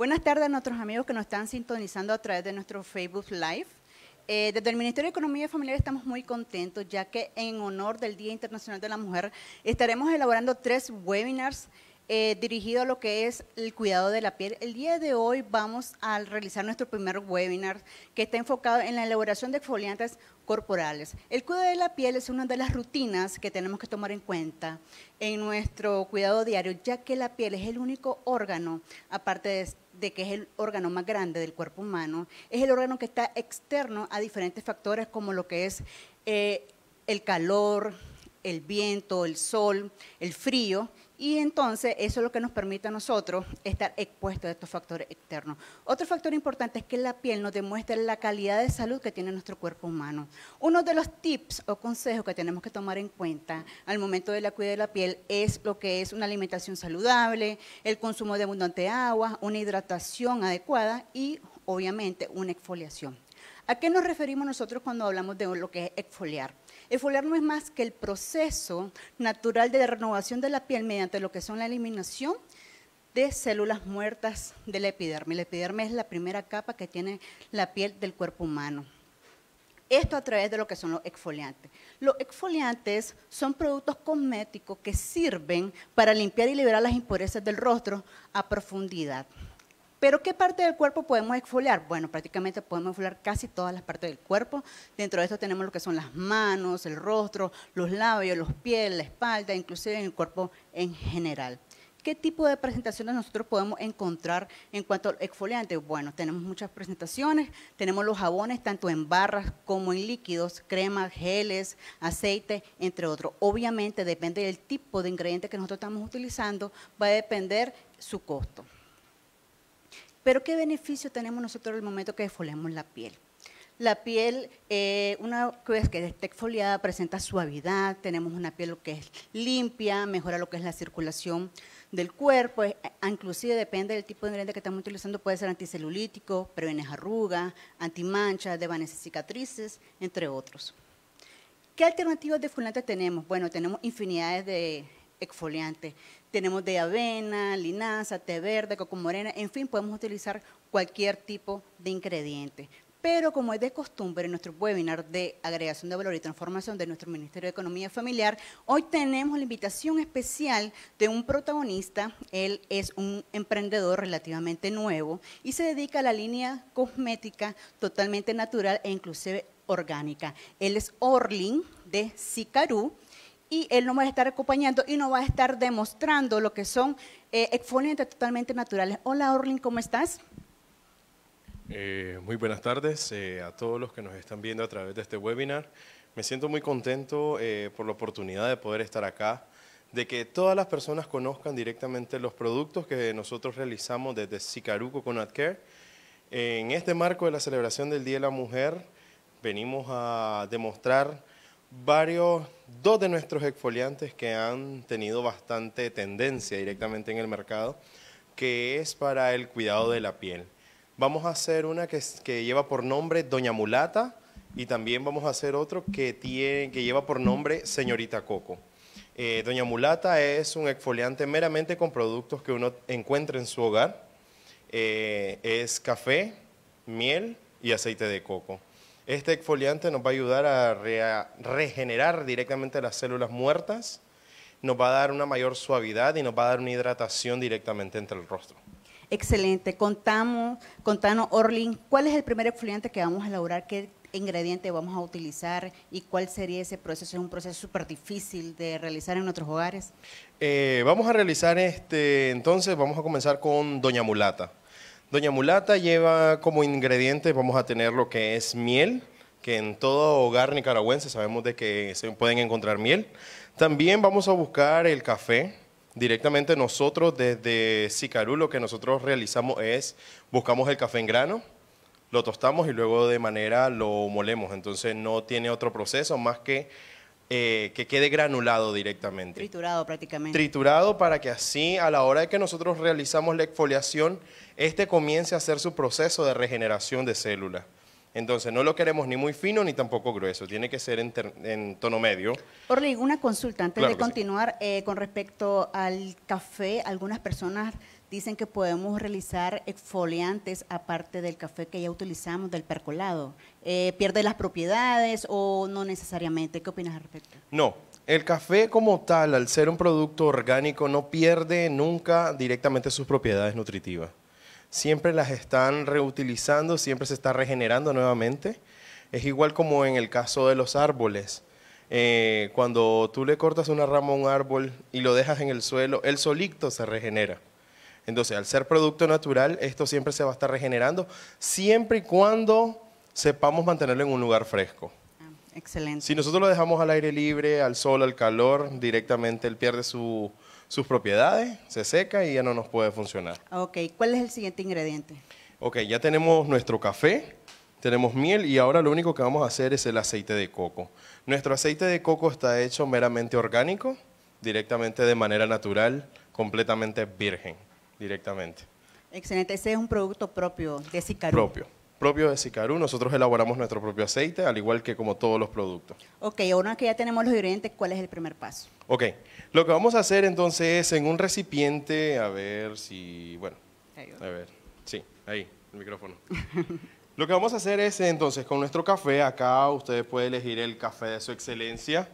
Buenas, tardes a nuestros amigos que nos están sintonizando a través de nuestro Facebook Live. Eh, desde el Ministerio de Economía y Familiar estamos muy contentos ya que en honor del Día Internacional de la Mujer estaremos elaborando tres webinars eh, dirigidos a lo que es el cuidado de la piel. El día de hoy vamos a realizar nuestro primer webinar que está enfocado en la elaboración de exfoliantes corporales. El cuidado de la piel es una de las rutinas que tenemos que tomar en cuenta en nuestro cuidado diario, ya que la piel es el único órgano, aparte de, que es el órgano más grande del cuerpo humano, es el órgano que está externo a diferentes factores como lo que es eh, el calor, el viento, el sol, el frío, y entonces eso es lo que nos permite a nosotros estar expuestos a estos factores externos. Otro factor importante es que la piel nos demuestra la calidad de salud que tiene nuestro cuerpo humano. Uno de los tips o consejos que tenemos que tomar en cuenta al momento de la cuidado de la piel es lo que es una alimentación saludable, el consumo de abundante agua, una hidratación adecuada y obviamente una exfoliación. ¿A qué nos referimos nosotros cuando hablamos de lo que es exfoliar? Exfoliar no es más que el proceso natural de renovación de la piel mediante lo que son la eliminación de células muertas de la epidermis. La epidermis es la primera capa que tiene la piel del cuerpo humano. Esto a través de lo que son los exfoliantes. Los exfoliantes son productos cosméticos que sirven para limpiar y liberar las impurezas del rostro a profundidad. Pero ¿qué parte del cuerpo podemos exfoliar? Bueno, prácticamente podemos exfoliar casi todas las partes del cuerpo. Dentro de esto tenemos lo que son las manos, el rostro, los labios, los pies, la espalda, inclusive en el cuerpo en general. ¿Qué tipo de presentaciones nosotros podemos encontrar en cuanto al exfoliante? Bueno, tenemos muchas presentaciones, tenemos los jabones tanto en barras como en líquidos, cremas, geles, aceite, entre otros. Obviamente depende del tipo de ingrediente que nosotros estamos utilizando, va a depender su costo. Pero ¿qué beneficio tenemos nosotros el momento que exfoliamos la piel? La piel, eh, una vez que esté exfoliada, presenta suavidad, tenemos una piel que es limpia, mejora lo que es la circulación del cuerpo, eh, inclusive depende del tipo de ingrediente que estamos utilizando, puede ser anticelulítico, previene arrugas, antimanchas, desvanece cicatrices, entre otros. ¿Qué alternativas de exfoliantes tenemos? Bueno, tenemos infinidades de exfoliantes. Tenemos de avena, linaza, té verde, coco morena, en fin, podemos utilizar cualquier tipo de ingrediente. Pero como es de costumbre en nuestro webinar de agregación de valor y transformación de nuestro Ministerio de Economía Familiar, hoy tenemos la invitación especial de un protagonista. Él es un emprendedor relativamente nuevo y se dedica a la línea cosmética totalmente natural e inclusive orgánica. Él es Orlin de Sicarú y él nos va a estar acompañando y nos va a estar demostrando lo que son eh, exfoliantes totalmente naturales. Hola Orlin, ¿cómo estás? Eh, muy buenas tardes eh, a todos los que nos están viendo a través de este webinar. Me siento muy contento por la oportunidad de poder estar acá, de que todas las personas conozcan directamente los productos que nosotros realizamos desde Sicaru Coconut Care. En este marco de la celebración del Día de la Mujer, venimos a demostrar varios, dos de nuestros exfoliantes que han tenido bastante tendencia directamente en el mercado, que es para el cuidado de la piel. Vamos a hacer una que, que lleva por nombre Doña Mulata y también vamos a hacer otro que, tiene, que lleva por nombre Señorita Coco. Eh, Doña Mulata es un exfoliante meramente con productos que uno encuentra en su hogar. Eh, es café, miel y aceite de coco. Este exfoliante nos va a ayudar a, regenerar directamente las células muertas, nos va a dar una mayor suavidad y nos va a dar una hidratación directamente entre el rostro. Excelente. Contamos, contanos, Orlin, ¿cuál es el primer exfoliante que vamos a elaborar? ¿Qué ingrediente vamos a utilizar y cuál sería ese proceso? Es un proceso súper difícil de realizar en nuestros hogares. Eh, vamos a realizar este, entonces, vamos a comenzar con Doña Mulata. Doña Mulata lleva como ingredientes, vamos a tener lo que es miel, que en todo hogar nicaragüense sabemos de que se pueden encontrar miel. También vamos a buscar el café. Directamente nosotros desde Sicarú lo que nosotros realizamos es, buscamos el café en grano, lo tostamos y luego de manera lo molemos. Entonces no tiene otro proceso más que eh, que quede granulado directamente. Triturado prácticamente. Triturado para que así a la hora de que nosotros realizamos la exfoliación, este comience a hacer su proceso de regeneración de células. Entonces no lo queremos ni muy fino ni tampoco grueso, tiene que ser en, tono medio. Orly, una consulta antes de continuar eh, con respecto al café. Algunas personas dicen que podemos realizar exfoliantes aparte del café que ya utilizamos, del percolado. Eh, ¿Pierde las propiedades o no necesariamente? ¿Qué opinas al respecto? No, el café como tal, al ser un producto orgánico, no pierde nunca directamente sus propiedades nutritivas. Siempre las están reutilizando, siempre se está regenerando nuevamente. Es igual como en el caso de los árboles. Eh, cuando tú le cortas una rama a un árbol y lo dejas en el suelo, el solito se regenera. Entonces, al ser producto natural, esto siempre se va a estar regenerando, siempre y cuando sepamos mantenerlo en un lugar fresco. Ah, excelente. Si nosotros lo dejamos al aire libre, al sol, al calor, directamente él pierde sus propiedades, se seca y ya no nos puede funcionar. Ok, ¿cuál es el siguiente ingrediente? Ok, ya tenemos nuestro café, tenemos miel y ahora lo único que vamos a hacer es el aceite de coco. Nuestro aceite de coco está hecho meramente orgánico, directamente de manera natural, completamente virgen, directamente. Excelente, ese es un producto propio de Sicarú. Propio, propio de Sicarú. Nosotros elaboramos nuestro propio aceite, al igual que como todos los productos. Ok, ahora que ya tenemos los ingredientes, ¿cuál es el primer paso? Ok, lo que vamos a hacer entonces es en un recipiente, a ver si, bueno, a ver, sí, ahí, el micrófono. Lo que vamos a hacer es entonces con nuestro café, acá ustedes pueden elegir el café de su excelencia,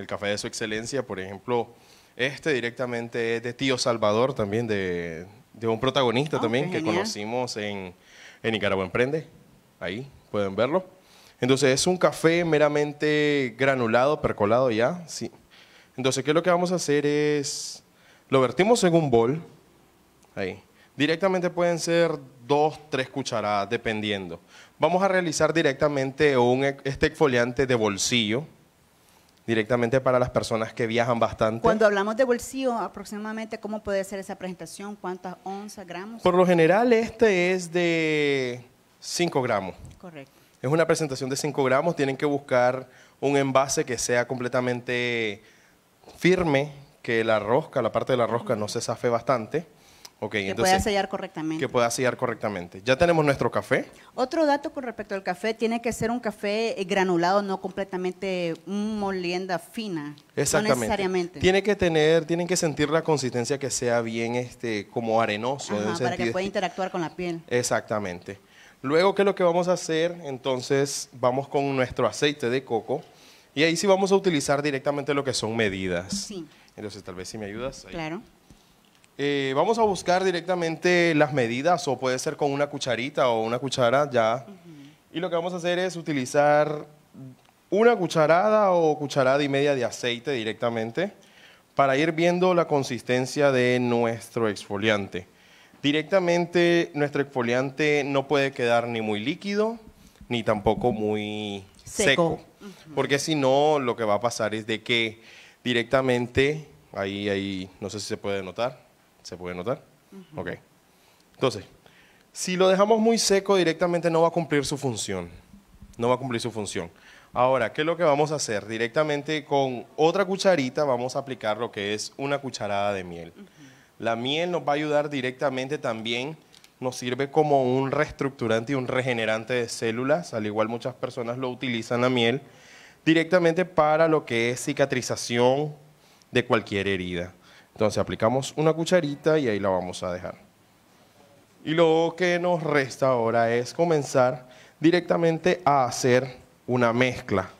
el café de su excelencia, por ejemplo, este directamente es de Tío Salvador, también de, un protagonista Oh, también que genial. conocimos en, en Nicaragua Emprende, ahí pueden verlo. Entonces es un café meramente granulado, percolado ya, sí. Entonces, ¿qué es lo que vamos a hacer? Es, lo vertimos en un bol, ahí. Directamente pueden ser dos, tres cucharadas, dependiendo. Vamos a realizar directamente un, este exfoliante de bolsillo, directamente para las personas que viajan bastante. Cuando hablamos de bolsillo, aproximadamente, ¿cómo puede ser esa presentación? ¿Cuántas onzas, gramos? Por lo general, este es de 5 gramos. Correcto. Es una presentación de 5 gramos. Tienen que buscar un envase que sea completamente firme, que la rosca, la parte de la rosca no se zafe bastante. Que entonces, pueda sellar correctamente. que pueda sellar correctamente. Ya tenemos nuestro café. Otro dato con respecto al café, tiene que ser un café eh, granulado, no completamente molienda fina. Exactamente. No necesariamente. Tiene que tener, tienen que sentir la consistencia que sea bien este, como arenoso. en Ajá, para que pueda interactuar con la piel. Exactamente. Luego, ¿qué es lo que vamos a hacer? Entonces, vamos con nuestro aceite de coco. Y ahí sí vamos a utilizar directamente lo que son medidas. Sí, Entonces, tal vez si me ayudas. ahí. claro. Eh, vamos a buscar directamente las medidas o puede ser con una cucharita o una cuchara ya. Y lo que vamos a hacer es utilizar una cucharada o cucharada y media de aceite directamente para ir viendo la consistencia de nuestro exfoliante. Directamente nuestro exfoliante no puede quedar ni muy líquido ni tampoco muy Seco. seco, porque si no lo que va a pasar es de que directamente ahí ahí no sé si se puede notar, se puede notar, ok. Entonces, si lo dejamos muy seco directamente no va a cumplir su función, no va a cumplir su función. Ahora, ¿qué es lo que vamos a hacer? Directamente con otra cucharita vamos a aplicar lo que es una cucharada de miel. La miel nos va a ayudar directamente también, nos sirve como un reestructurante y un regenerante de células, al igual muchas personas lo utilizan la miel, directamente para lo que es cicatrización de cualquier herida. Entonces aplicamos una cucharita y ahí la vamos a dejar. Y lo que nos resta ahora es comenzar directamente a hacer una mezcla,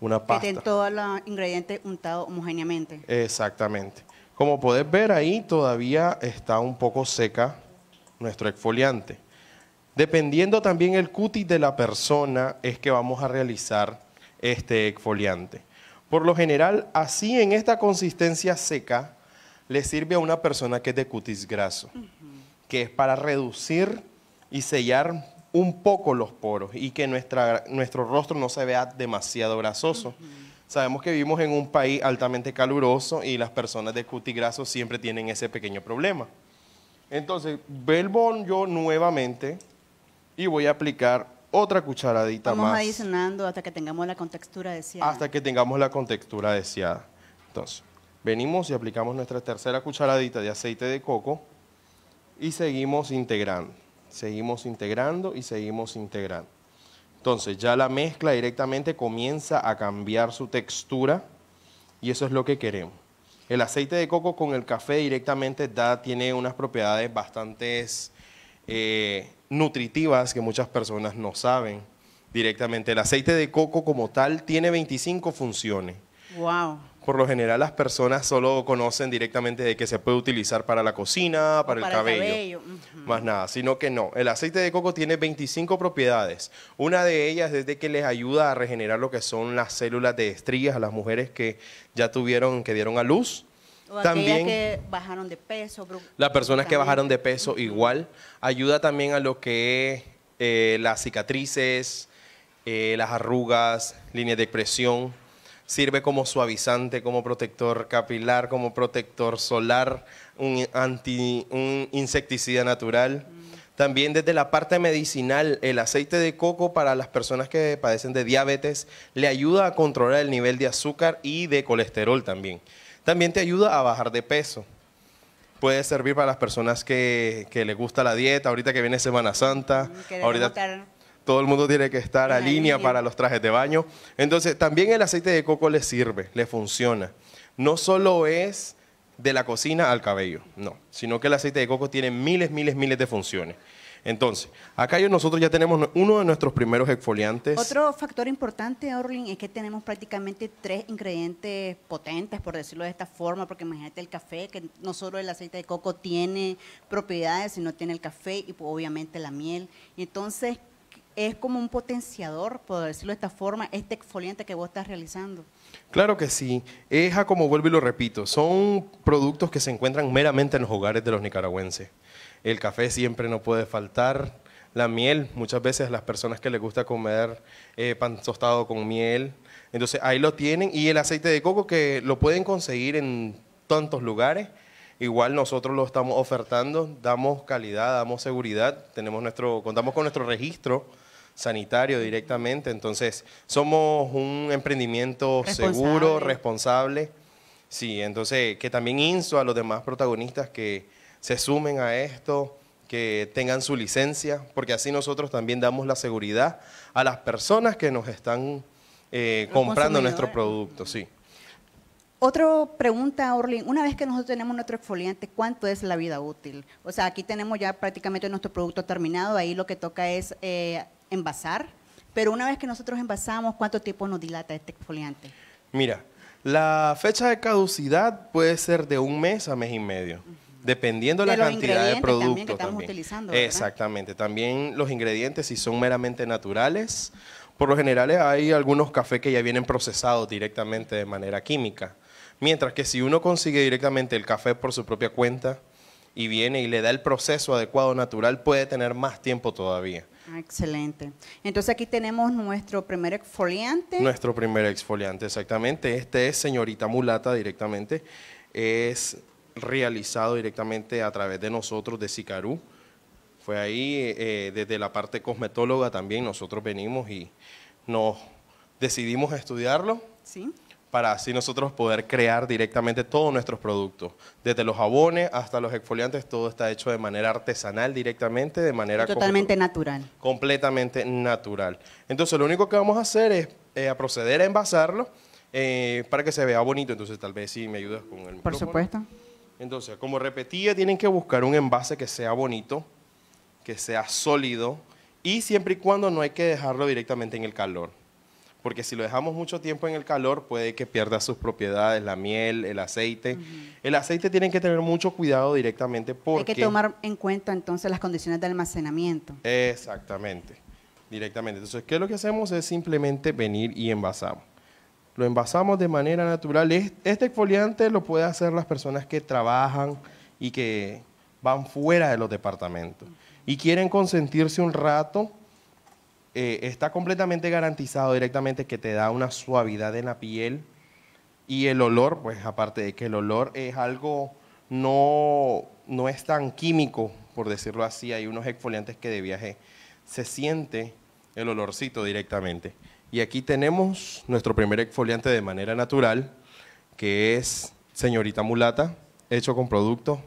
una Que pasta. estén todos los ingredientes untados homogéneamente. Exactamente. Como puedes ver ahí todavía está un poco seca nuestro exfoliante. Dependiendo también el cutis de la persona es que vamos a realizar este exfoliante. Por lo general, así en esta consistencia seca, le sirve a una persona que es de cutis graso, que es para reducir y sellar un poco los poros y que nuestra, nuestro rostro no se vea demasiado grasoso. Sabemos que vivimos en un país altamente caluroso y las personas de cutis graso siempre tienen ese pequeño problema. Entonces, vuelvo yo nuevamente y voy a aplicar otra cucharadita Vamos más adicionando hasta que tengamos la contextura deseada. hasta que tengamos la contextura deseada. Entonces, venimos y aplicamos nuestra tercera cucharadita de aceite de coco y seguimos integrando. Seguimos integrando y seguimos integrando. Entonces, ya la mezcla directamente comienza a cambiar su textura y eso es lo que queremos. El aceite de coco con el café directamente da, tiene unas propiedades bastante eh, nutritivas que muchas personas no saben directamente. El aceite de coco como tal tiene 25 funciones. Wow. Por lo general las personas solo conocen directamente de que se puede utilizar para la cocina, para, el cabello, más nada, sino que no. El aceite de coco tiene 25 propiedades. Una de ellas es de que les ayuda a regenerar lo que son las células de estrías a las mujeres que ya tuvieron, que dieron a luz. O también que bajaron de peso. Las personas que bajaron de peso igual. Ayuda también a lo que es eh, las cicatrices, eh, las arrugas, líneas de expresión sirve como suavizante, como protector capilar, como protector solar, un, anti, un insecticida natural. También desde la parte medicinal, el aceite de coco para las personas que padecen de diabetes le ayuda a controlar el nivel de azúcar y de colesterol también. También te ayuda a bajar de peso. Puede servir para las personas que, que les gusta la dieta, ahorita que viene Semana Santa. ahorita, todo el mundo tiene que estar a línea para los trajes de baño. Entonces, también el aceite de coco le sirve, le funciona. No solo es de la cocina al cabello, no, sino que el aceite de coco tiene miles, miles, miles de funciones. Entonces, acá nosotros ya tenemos uno de nuestros primeros exfoliantes. Otro factor importante, Orlin, es que tenemos prácticamente tres ingredientes potentes, por decirlo de esta forma, porque imagínate el café, que no solo el aceite de coco tiene propiedades, sino tiene el café y obviamente la miel. Entonces, es como un potenciador, por decirlo de esta forma, este exfoliante que vos estás realizando. Claro que sí. Es como vuelvo y lo repito, son productos que se encuentran meramente en los hogares de los nicaragüenses. El café siempre no puede faltar, la miel, muchas veces las personas que les gusta comer eh, pan tostado con miel, entonces ahí lo tienen, y el aceite de coco que lo pueden conseguir en tantos lugares, igual nosotros lo estamos ofertando, damos calidad, damos seguridad, tenemos nuestro, contamos con nuestro registro sanitario directamente. Entonces, somos un emprendimiento seguro, responsable. Sí, entonces, que también insto a los demás protagonistas que se sumen a esto, que tengan su licencia, porque así nosotros también damos la seguridad a las personas que nos están eh, comprando nuestro producto, sí. Otra pregunta, Orlin, una vez que nosotros tenemos nuestro exfoliante, ¿cuánto es la vida útil? O sea, aquí tenemos ya prácticamente nuestro producto terminado, ahí lo que toca es eh, envasar, pero una vez que nosotros envasamos, ¿cuánto tiempo nos dilata este exfoliante? Mira, la fecha de caducidad puede ser de un mes a mes y medio. Dependiendo de la cantidad de producto también que estamos utilizando. Exactamente. También los ingredientes, si son meramente naturales, por lo general hay algunos cafés que ya vienen procesados directamente de manera química. Mientras que si uno consigue directamente el café por su propia cuenta y viene y le da el proceso adecuado natural, puede tener más tiempo todavía. Ah, excelente. Entonces aquí tenemos nuestro primer exfoliante. Nuestro primer exfoliante, exactamente. Este es señorita mulata directamente. Es realizado directamente a través de nosotros de Sicarú. Fue ahí, eh, desde la parte cosmetóloga también, nosotros venimos y nos decidimos estudiarlo. Sí para así nosotros poder crear directamente todos nuestros productos. Desde los jabones hasta los exfoliantes, todo está hecho de manera artesanal directamente, de manera... Totalmente natural. Completamente natural. Entonces lo único que vamos a hacer es eh, proceder a envasarlo eh, para que se vea bonito. Entonces tal vez si me ayudas con el Por supuesto. Entonces, como repetía, tienen que buscar un envase que sea bonito, que sea sólido y siempre y cuando no hay que dejarlo directamente en el calor porque si lo dejamos mucho tiempo en el calor puede que pierda sus propiedades, la miel, el aceite. El aceite tienen que tener mucho cuidado directamente porque... Hay que tomar en cuenta entonces las condiciones de almacenamiento. Exactamente, directamente. Entonces, ¿qué es lo que hacemos? Es simplemente venir y envasamos. Lo envasamos de manera natural. Este exfoliante lo pueden hacer las personas que trabajan y que van fuera de los departamentos y quieren consentirse un rato eh, está completamente garantizado directamente que te da una suavidad en la piel y el olor, pues aparte de que el olor es algo no, no es tan químico, por decirlo así, hay unos exfoliantes que de viaje se siente el olorcito directamente. Y aquí tenemos nuestro primer exfoliante de manera natural, que es Señorita Mulata, hecho con productos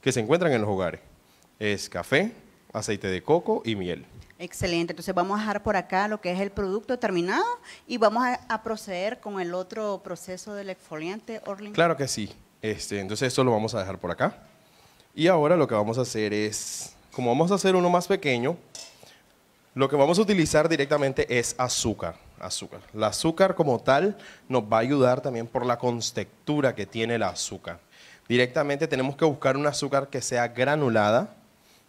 que se encuentran en los hogares. Es café, aceite de coco y miel. Excelente, entonces vamos a dejar por acá lo que es el producto terminado y vamos a, proceder con el otro proceso del exfoliante, Orlin. Claro que sí. Este, entonces esto lo vamos a dejar por acá. Y ahora lo que vamos a hacer es, como vamos a hacer uno más pequeño, lo que vamos a utilizar directamente es azúcar. azúcar. El azúcar como tal nos va a ayudar también por la constectura que tiene el azúcar. Directamente tenemos que buscar un azúcar que sea granulada,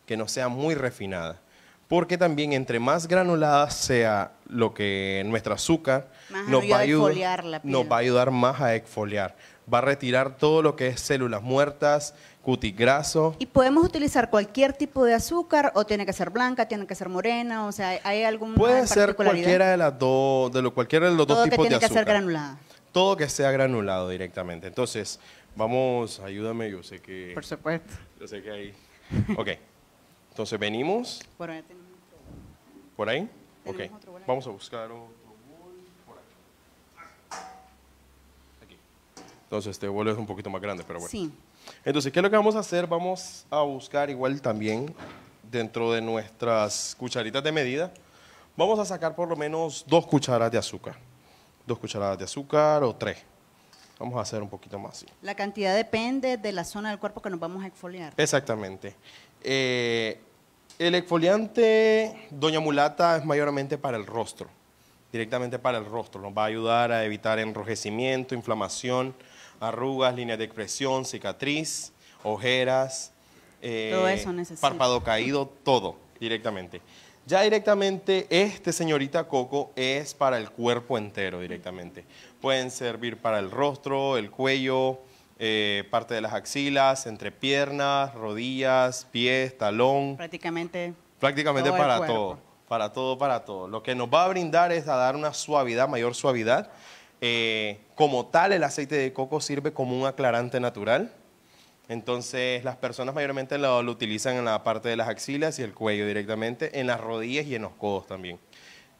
que no sea muy refinada. Porque también entre más granulada sea lo que nuestro azúcar, Más nos va, a a ayudar, la piel. nos va a ayudar más a exfoliar. Va a retirar todo lo que es células muertas, cutis graso. ¿Y podemos utilizar cualquier tipo de azúcar o tiene que ser blanca, tiene que ser morena? O sea, ¿hay algún Puede ser cualquiera de las dos, de lo, cualquiera de los Todo dos que tipos de tiene que azúcar. ser granulada. Todo que sea granulado directamente. Entonces, vamos, ayúdame, yo sé que, Por supuesto. yo sé que ahí. Ok. Entonces venimos Por ahí tenemos- por ahí. Ok. Tenemos otro bol ahí. Vamos a buscar otro bol por aquí. Aquí. Entonces este bol es un poquito más grande, pero bueno. Sí. Entonces, ¿qué es lo que vamos a hacer? Vamos a buscar igual también dentro de nuestras cucharitas de medida. Vamos a sacar por lo menos dos cucharadas de azúcar. Dos cucharadas de azúcar o tres. Vamos a hacer un poquito más así. La cantidad depende de la zona del cuerpo que nos vamos a exfoliar. Exactamente. Eh, el exfoliante Doña Mulata es mayormente para el rostro, directamente para el rostro. Nos va a ayudar a evitar enrojecimiento, inflamación, arrugas, líneas de expresión, cicatriz, ojeras, eh, Todo eso necesita. párpado caído, todo directamente. Ya directamente, este señorita Coco es para el cuerpo entero directamente. Pueden servir para el rostro, el cuello, eh, parte de las axilas, entre piernas, rodillas, pies, talón, Prácticamente prácticamente todo para todo, para todo, para todo. Lo que nos va a brindar es a dar una suavidad, mayor suavidad. Eh, como tal, el aceite de coco sirve como un aclarante natural. Entonces, las personas mayormente lo, lo utilizan en la parte de las axilas y el cuello directamente, en las rodillas y en los codos también.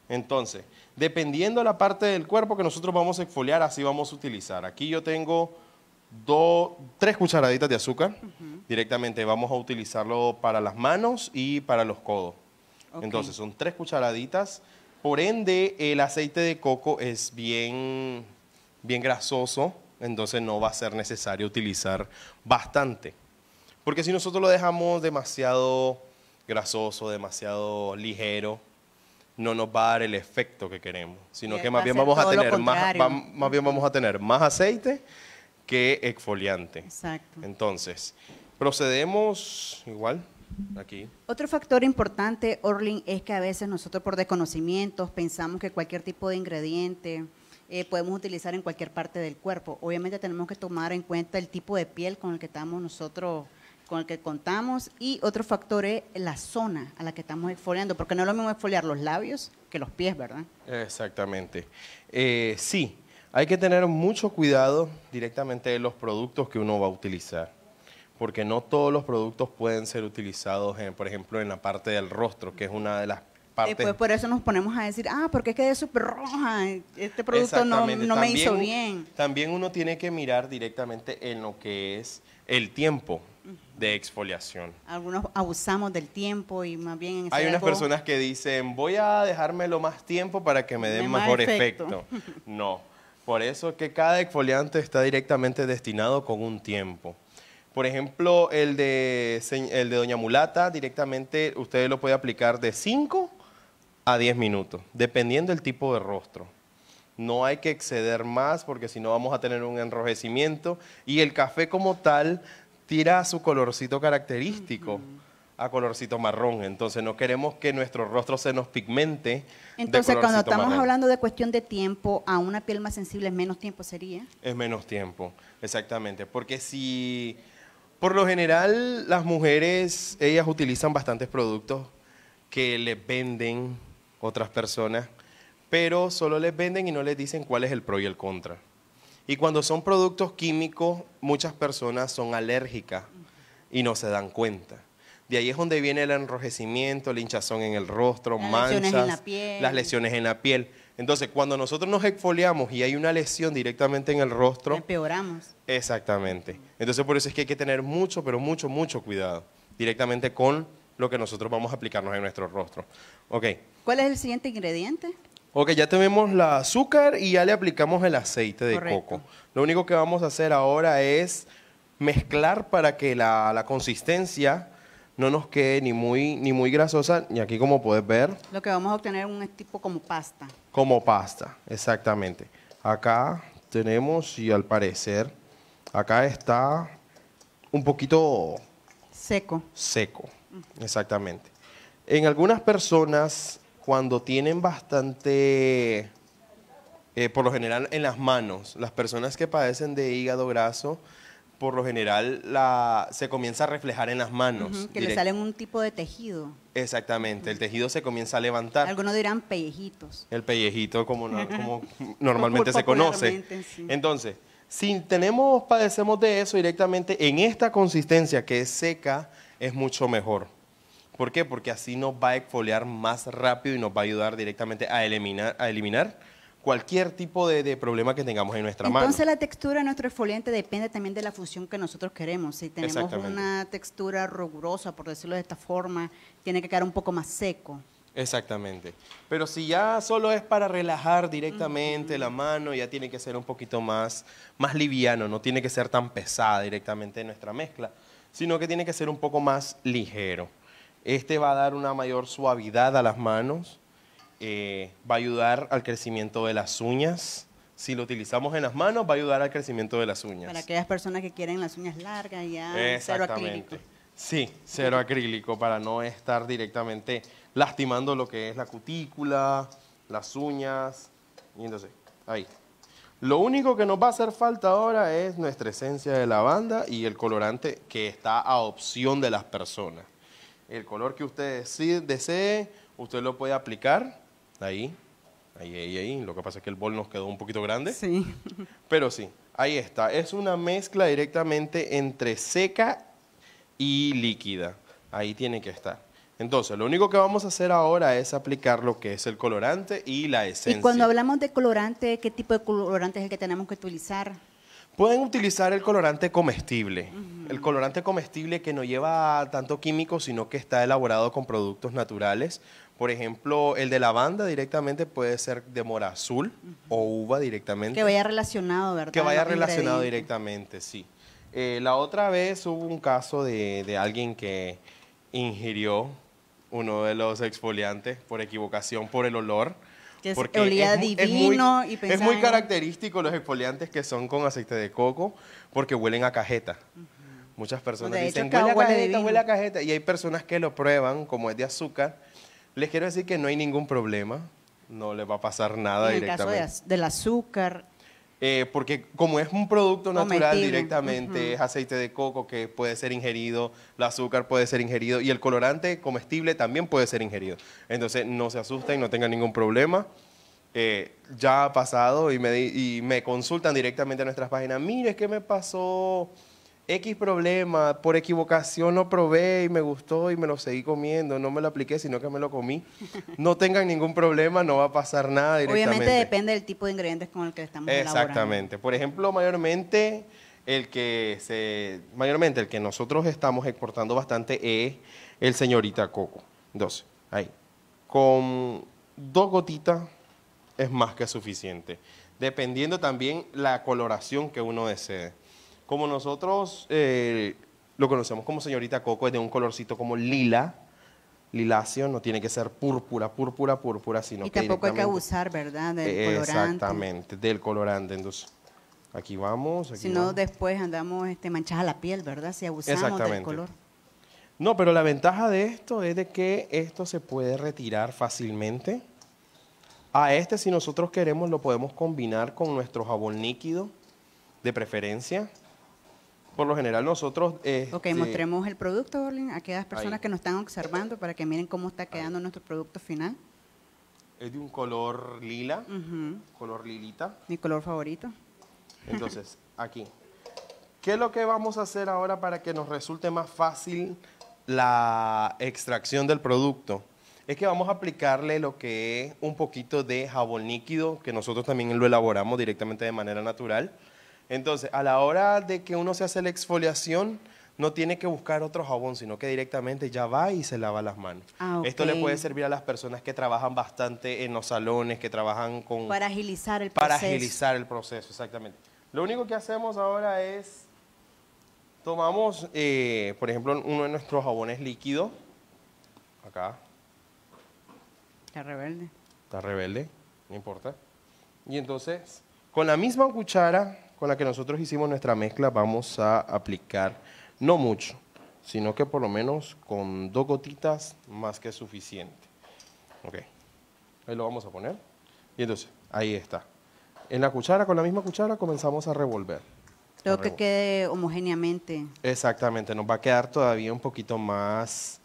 Entonces, dependiendo de la parte del cuerpo que nosotros vamos a exfoliar, así vamos a utilizar. Aquí yo tengo do- tres cucharaditas de azúcar. Directamente vamos a utilizarlo para las manos y para los codos. Entonces, son tres cucharaditas. Por ende, el aceite de coco es bien, bien grasoso, entonces no va a ser necesario utilizar bastante. Porque si nosotros lo dejamos demasiado grasoso, demasiado ligero, no nos va a dar el efecto que queremos, sino que más bien vamos a tener más, vam- más bien vamos a tener más aceite que exfoliante. Exacto. Entonces, procedemos igual aquí. Otro factor importante, Orlin, es que a veces nosotros por desconocimientos pensamos que cualquier tipo de ingrediente eh, podemos utilizar en cualquier parte del cuerpo. Obviamente tenemos que tomar en cuenta el tipo de piel con el que estamos nosotros, con el que contamos y otro factor es la zona a la que estamos exfoliando, porque no es lo mismo exfoliar los labios que los pies, ¿verdad? Exactamente. Eh, sí, hay que tener mucho cuidado directamente de los productos que uno va a utilizar, porque no todos los productos pueden ser utilizados, en, por ejemplo, en la parte del rostro, que es una de las partes. Después por eso nos ponemos a decir, ah, porque quedé súper roja, este producto no, no me hizo bien. También uno tiene que mirar directamente en lo que es el tiempo de exfoliación. Algunos abusamos del tiempo y más bien en Hay unas personas que dicen, voy a dejármelo más tiempo para que me De den mejor efecto. efecto. No, por eso es que cada exfoliante está directamente destinado con un tiempo. Por ejemplo, el de, se- el de Doña Mulata, directamente usted lo puede aplicar de 5 a 10 minutos, dependiendo del tipo de rostro. No hay que exceder más porque si no vamos a tener un enrojecimiento. Y el café como tal tira su colorcito característico a colorcito marrón. Entonces no queremos que nuestro rostro se nos pigmente. de Entonces, cuando colorcito estamos marrón. hablando de cuestión de tiempo, a una piel más sensible menos tiempo sería. Es menos tiempo, exactamente. Porque si, por lo general, las mujeres, ellas utilizan bastantes productos que les venden otras personas, pero solo les venden y no les dicen cuál es el pro y el contra. Y cuando son productos químicos, muchas personas son alérgicas y no se dan cuenta. De ahí es donde viene el enrojecimiento, la hinchazón en el rostro, Las manchas, lesiones en la piel. las lesiones en la piel. Entonces, cuando nosotros nos exfoliamos y hay una lesión directamente en el rostro, Empeoramos. exactamente. Entonces, por eso es que hay que tener mucho, pero mucho, mucho cuidado directamente con lo que nosotros vamos a aplicarnos en nuestro rostro. Ok. ¿Cuál es el siguiente ingrediente? Ok, ya tenemos la azúcar y ya le aplicamos el aceite de Correcto. coco. Lo único que vamos a hacer ahora es mezclar para que la, la consistencia no nos quede ni muy, ni muy grasosa, y aquí como puedes ver, Lo que vamos a obtener es un tipo como pasta. como pasta, exactamente. Acá tenemos, y al parecer, acá está un poquito Seco. seco, exactamente. En algunas personas, cuando tienen bastante, eh, por lo general en las manos, las personas que padecen de hígado graso, por lo general la, se comienza a reflejar en las manos. Que le salen un tipo de tejido. Exactamente, el tejido se comienza a levantar. Algunos dirán pellejitos. El pellejito, como, no- como normalmente se conoce. sí. Entonces, si tenemos, padecemos de eso directamente, en esta consistencia que es seca, es mucho mejor. ¿Por qué? Porque así nos va a exfoliar más rápido y nos va a ayudar directamente a eliminar, a eliminar cualquier tipo de, de problema que tengamos en nuestra Entonces mano. la textura de nuestro exfoliante depende también de la fusión que nosotros queremos. Si tenemos una textura rigurosa, por decirlo de esta forma, tiene que quedar un poco más seco. Exactamente. Pero si ya solo es para relajar directamente la mano, ya tiene que ser un poquito más, más liviano, no tiene que ser tan pesada directamente en nuestra mezcla, sino que tiene que ser un poco más ligero. Este va a dar una mayor suavidad a las manos, eh, va a ayudar al crecimiento de las uñas. Si lo utilizamos en las manos, va a ayudar al crecimiento de las uñas. Para aquellas personas que quieren las uñas largas y ya cero acrílico. Exactamente. Sí, cero acrílico para no estar directamente lastimando lo que es la cutícula, las uñas. Y entonces, ahí. Lo único que nos va a hacer falta ahora es nuestra esencia de lavanda y el colorante que está a opción de las personas. El color que usted desee, usted lo puede aplicar. Ahí, ahí, ahí, ahí. Lo que pasa es que el bol nos quedó un poquito grande. Sí. Pero sí, ahí está. Es una mezcla directamente entre seca y líquida. Ahí tiene que estar. Entonces, lo único que vamos a hacer ahora es aplicar lo que es el colorante y la esencia. Y cuando hablamos de colorante, ¿qué tipo de colorante es el que tenemos que utilizar? Pueden utilizar el colorante comestible. El colorante comestible que no lleva tanto químico, sino que está elaborado con productos naturales. Por ejemplo, el de lavanda directamente puede ser de mora azul o uva directamente. Que vaya relacionado, ¿verdad? Que vaya relacionado directamente, sí. Eh, la otra vez hubo un caso de, de alguien que ingirió uno de los exfoliantes por equivocación por el olor. Que porque olía mu- divino muy, y Es muy característico los exfoliantes que son con aceite de coco porque huelen a cajeta. Muchas personas hecho, dicen, acá huele a cajeta, divino". huele a cajeta. Y hay personas que lo prueban, como es de azúcar. Les quiero decir que no hay ningún problema. No les va a pasar nada En el caso directamente. de del azúcar, Eh, porque como es un producto natural directamente, es aceite de coco que puede ser ingerido, el azúcar puede ser ingerido y el colorante comestible también puede ser ingerido. Entonces no se asusten, no tengan ningún problema. Eh, ya ha pasado y me, y me consultan directamente a nuestras páginas. Mire, es que me pasó X problema, por equivocación lo probé y me gustó y me lo seguí comiendo. No me lo apliqué, sino que me lo comí. No tengan ningún problema, no va a pasar nada directamente. obviamente depende del tipo de ingredientes con el que estamos elaborando. Exactamente. Por ejemplo, mayormente el que se, mayormente el que nosotros estamos exportando bastante es el señorita coco. Entonces, ahí, con dos gotitas es más que suficiente, dependiendo también la coloración que uno desee. Como nosotros eh, lo conocemos como señorita coco, es de un colorcito como lila, liláceo, no tiene que ser púrpura, púrpura, púrpura, sino Y que tampoco hay que abusar, ¿verdad? Del eh, colorante. Exactamente, del colorante. Entonces, aquí vamos. Aquí Si no, vamos. después andamos este, manchadas la piel, ¿verdad? Si abusamos del color. No, pero la ventaja de esto es de que esto se puede retirar fácilmente. A este, si nosotros queremos, lo podemos combinar con nuestro jabón líquido, de preferencia. Por lo general, nosotros... Ok, este, mostremos el producto, Orlin, a aquellas personas Ahí. que nos están observando para que miren cómo está quedando nuestro producto final. Es de un color lila, Ujú, color lilita. Mi color favorito. Entonces, aquí. ¿Qué es lo que vamos a hacer ahora para que nos resulte más fácil la extracción del producto? Es que vamos a aplicarle lo que es un poquito de jabón líquido, que nosotros también lo elaboramos directamente de manera natural. Entonces, a la hora de que uno se hace la exfoliación, no tiene que buscar otro jabón, sino que directamente ya va y se lava las manos. Ah, Esto le puede servir a las personas que trabajan bastante en los salones, que trabajan con Para agilizar el para proceso. agilizar el proceso, exactamente. Lo único que hacemos ahora es Tomamos, eh, por ejemplo, uno de nuestros jabones líquidos. Acá. Está rebelde. Está rebelde, no importa. Y entonces, con la misma cuchara con la que nosotros hicimos nuestra mezcla, vamos a aplicar, no mucho, sino que por lo menos con dos gotitas más que suficiente. Ok, ahí lo vamos a poner. Y entonces, ahí está. En la cuchara, con la misma cuchara, comenzamos a revolver. Creo que quede homogéneamente. Exactamente, nos va a quedar todavía un poquito más,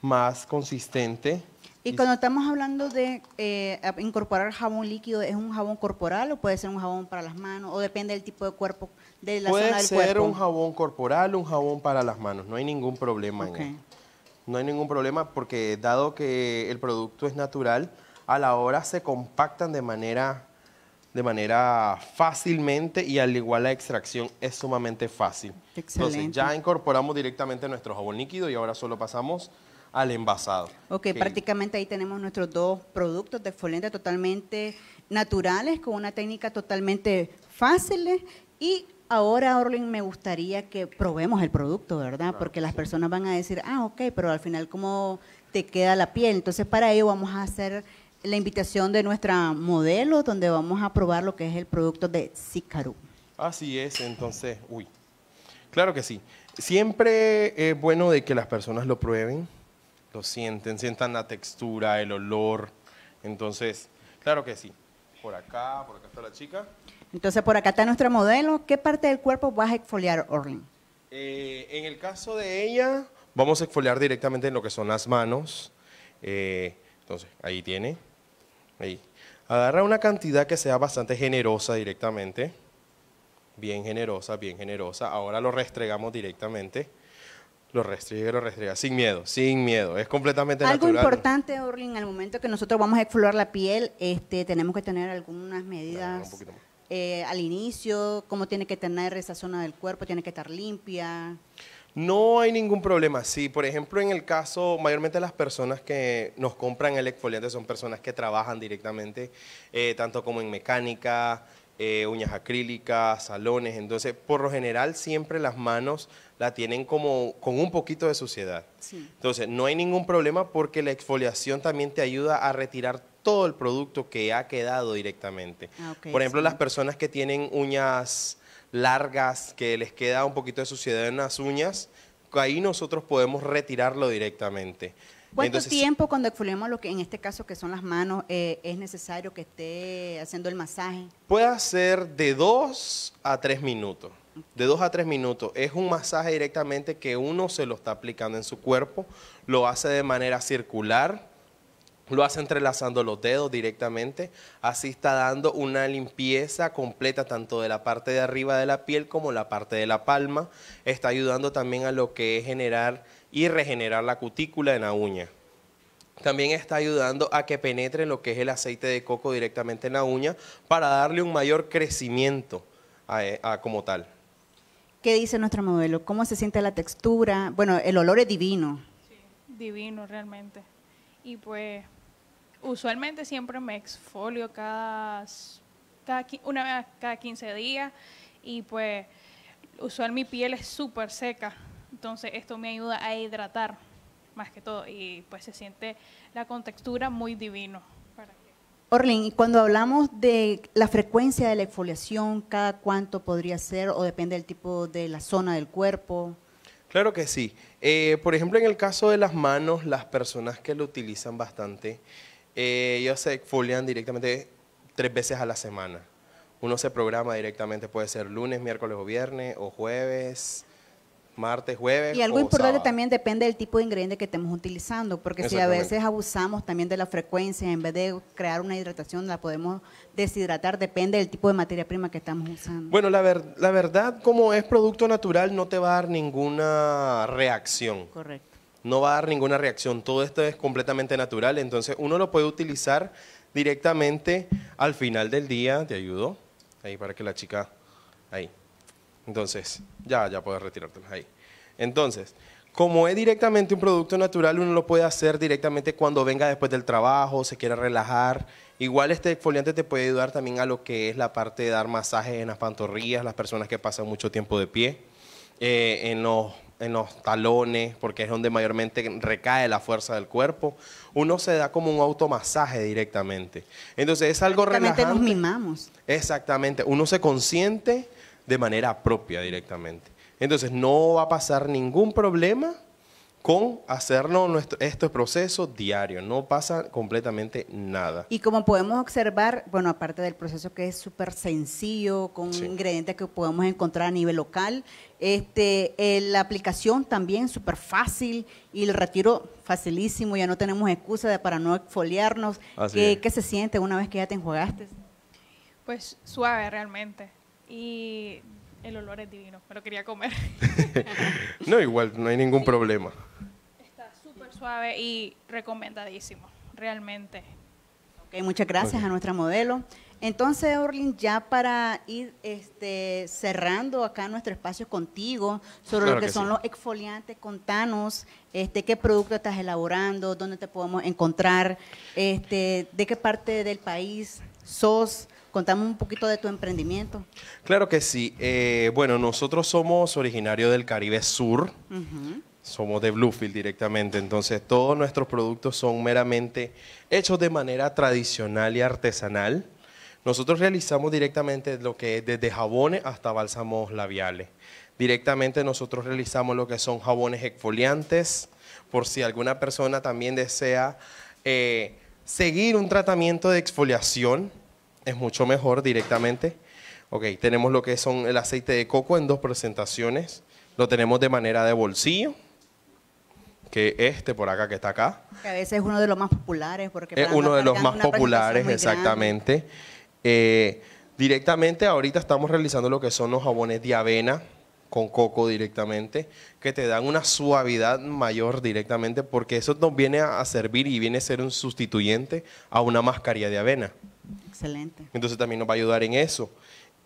más consistente. Y cuando estamos hablando de eh, incorporar jabón líquido, ¿es un jabón corporal o puede ser un jabón para las manos? ¿O depende del tipo de cuerpo, de la puede zona del cuerpo? Puede ser un jabón corporal, un jabón para las manos, no hay ningún problema en eso. No hay ningún problema porque dado que el producto es natural, a la hora se compactan de manera de manera fácilmente y al igual la extracción es sumamente fácil. Excelente. Entonces ya incorporamos directamente nuestro jabón líquido y ahora solo pasamos al envasado. Ok, prácticamente ahí tenemos nuestros dos productos de exfoliante totalmente naturales, con una técnica totalmente fácil y ahora, Orlin, me gustaría que probemos el producto, ¿verdad? Porque las personas van a decir, ah, ok, pero al final, ¿cómo te queda la piel? Entonces, para ello vamos a hacer la invitación de nuestra modelo, donde vamos a probar lo que es el producto de Sicaru. Así es, entonces, uy, claro que sí. Siempre es bueno de que las personas lo prueben, lo sienten, sientan la textura, el olor. Entonces, claro que sí. Por acá, por acá está la chica. Entonces, por acá está nuestra modelo. ¿Qué parte del cuerpo vas a exfoliar, Orlin? Eh, en el caso de ella, vamos a exfoliar directamente en lo que son las manos. Eh, entonces, ahí tiene. Ahí. Agarra una cantidad que sea bastante generosa directamente. Bien generosa, bien generosa. Ahora lo restregamos directamente. Lo restriega, lo restriega, sin miedo, sin miedo, es completamente Algo natural. Algo importante, Orlin, al momento que nosotros vamos a exfoliar la piel, este, tenemos que tener algunas medidas eh, al inicio, cómo tiene que tener esa zona del cuerpo, tiene que estar limpia. No hay ningún problema. Sí, por ejemplo, en el caso, mayormente las personas que nos compran el exfoliante son personas que trabajan directamente, eh, tanto como en mecánica, eh, uñas acrílicas, salones. Entonces, por lo general, siempre las manos la tienen como con un poquito de suciedad. Entonces, no hay ningún problema porque la exfoliación también te ayuda a retirar todo el producto que ha quedado directamente. Ah, por ejemplo, las personas que tienen uñas largas, que les queda un poquito de suciedad en las uñas, ahí nosotros podemos retirarlo directamente. ¿Cuánto tiempo cuando exfoliamos lo que en este caso que son las manos eh, es necesario que esté haciendo el masaje? Puede ser de dos a tres minutos. De dos a tres minutos. Es un masaje directamente que uno se lo está aplicando en su cuerpo, lo hace de manera circular, lo hace entrelazando los dedos directamente, así está dando una limpieza completa tanto de la parte de arriba de la piel como la parte de la palma, está ayudando también a lo que es generar y regenerar la cutícula en la uña. También está ayudando a que penetre lo que es el aceite de coco directamente en la uña para darle un mayor crecimiento a, como tal. ¿Qué dice nuestro modelo? ¿Cómo se siente la textura? Bueno, el olor es divino. Sí, divino realmente. Y pues usualmente siempre me exfolio cada, cada una vez cada 15 días y pues usual mi piel es súper seca, entonces esto me ayuda a hidratar más que todo y pues se siente la contextura muy divino. Orlin, y cuando hablamos de la frecuencia de la exfoliación, ¿cada cuánto podría ser o depende del tipo de la zona del cuerpo? Claro que sí. Eh, por ejemplo, en el caso de las manos, las personas que lo utilizan bastante, eh, ellos se exfolian directamente tres veces a la semana. Uno se programa directamente, puede ser lunes, miércoles o viernes, o jueves, martes, jueves. Y algo importante también depende del tipo de ingrediente que estemos utilizando, porque si a veces abusamos también de la frecuencia, en vez de crear una hidratación, la podemos deshidratar, depende del tipo de materia prima que estamos usando. Bueno, la, la verdad, como es producto natural, no te va a dar ninguna reacción. Correcto no va a dar ninguna reacción. Todo esto es completamente natural, entonces uno lo puede utilizar directamente al final del día. ¿Te ayudo? Ahí para que la chica... Ahí. Entonces, ya, ya puedes retirártelo. Ahí. Entonces, como es directamente un producto natural, uno lo puede hacer directamente cuando venga después del trabajo, se quiera relajar. Igual este exfoliante te puede ayudar también a lo que es la parte de dar masajes en las pantorrillas, las personas que pasan mucho tiempo de pie. eh, en los en los talones, porque es donde mayormente recae la fuerza del cuerpo, uno se da como un automasaje directamente. Entonces es algo relajante. nos mimamos. Exactamente, uno se consiente de manera propia directamente. Entonces no va a pasar ningún problema con hacerlo nuestro, este proceso diario, no pasa completamente nada. Y como podemos observar, bueno, aparte del proceso que es súper sencillo, con ingredientes que podemos encontrar a nivel local, este, eh, la aplicación también súper fácil y el retiro facilísimo, ya no tenemos excusa para no exfoliarnos. ¿Qué, ¿Qué, se siente una vez que ya te enjuagaste? Pues suave realmente. Y el olor es divino, me lo quería comer. no, igual, no hay ningún problema. Está súper suave y recomendadísimo, realmente. Ok, muchas gracias a nuestra modelo. Entonces, Orlin, ya para ir este, cerrando acá nuestro espacio contigo sobre lo que, son los exfoliantes, contanos este, qué producto estás elaborando, dónde te podemos encontrar, este, de qué parte del país sos, Contamos un poquito de tu emprendimiento. Claro que sí. Eh, bueno, nosotros somos originarios del Caribe Sur. Somos de Bluefield directamente. Entonces, todos nuestros productos son meramente hechos de manera tradicional y artesanal. Nosotros realizamos directamente lo que es desde jabones hasta bálsamos labiales. Directamente nosotros realizamos lo que son jabones exfoliantes, por si alguna persona también desea eh, seguir un tratamiento de exfoliación es mucho mejor directamente. Ok, tenemos lo que son el aceite de coco en dos presentaciones. Lo tenemos de manera de bolsillo, que este por acá que está acá. Que a veces es uno de los más populares. Porque es uno de los más populares, exactamente. Eh, directamente ahorita estamos realizando lo que son los jabones de avena con coco directamente, que te dan una suavidad mayor directamente, porque eso nos viene a servir y viene a ser un sustituyente a una mascarilla de avena. Excelente. Entonces también nos va a ayudar en eso.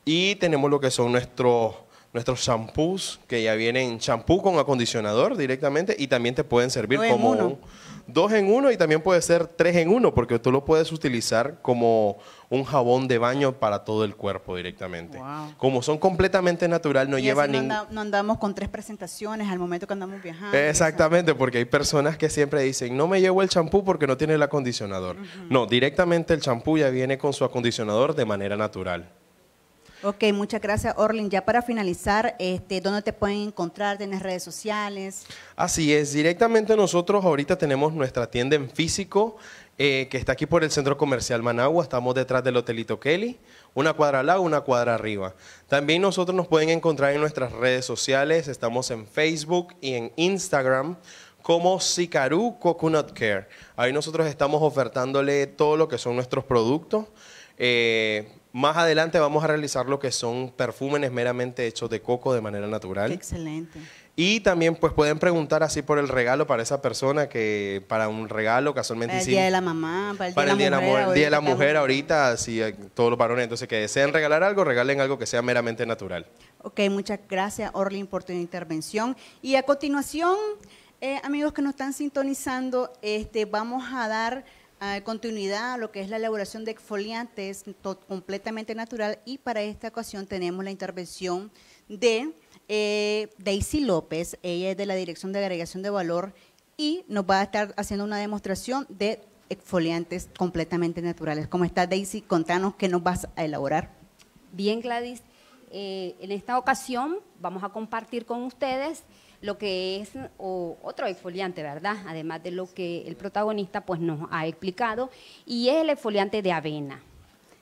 Y tenemos lo que son nuestros nuestros shampoos, que ya vienen champú con acondicionador directamente y también te pueden servir como un, dos en uno y también puede ser tres en uno porque tú lo puedes utilizar como un jabón de baño para todo el cuerpo directamente. Como son completamente natural, no llevan ningún... No, andamos con tres presentaciones al momento que andamos viajando. Exactamente, porque hay personas que siempre dicen, no me llevo el champú porque no tiene el acondicionador. No, directamente el champú ya viene con su acondicionador de manera natural. Ok, muchas gracias, Orlin. Ya para finalizar, este, ¿dónde te pueden encontrar? ¿Tienes redes sociales? Así es, directamente nosotros ahorita tenemos nuestra tienda en físico eh, que está aquí por el Centro Comercial Managua. Estamos detrás del Hotelito Kelly, una cuadra al lado, una cuadra arriba. También nosotros nos pueden encontrar en nuestras redes sociales. Estamos en Facebook y en Instagram como Sicaru Coconut Care. Ahí nosotros estamos ofertándole todo lo que son nuestros productos. Eh, más adelante vamos a realizar lo que son perfúmenes meramente hechos de coco de manera natural. excelente. Y también pues pueden preguntar así por el regalo para esa persona que para un regalo casualmente para el día de la mamá, para el día, de, la mujer, día de la mujer ahorita, si todos los varones entonces que desean regalar algo, regalen algo que sea meramente natural. Ok, muchas gracias Orlin por tu intervención. Y a continuación, eh, amigos que nos están sintonizando, este, vamos a dar continuidad a lo que es la elaboración de exfoliantes completamente natural y para esta ocasión tenemos la intervención de eh, Daisy López, ella es de la Dirección de Agregación de Valor y nos va a estar haciendo una demostración de exfoliantes completamente naturales. ¿Cómo está Daisy? Contanos qué nos vas a elaborar. Bien, Gladys. Eh, en esta ocasión vamos a compartir con ustedes lo que es otro exfoliante, ¿verdad? Además de lo que el protagonista pues nos ha explicado, y es el exfoliante de avena,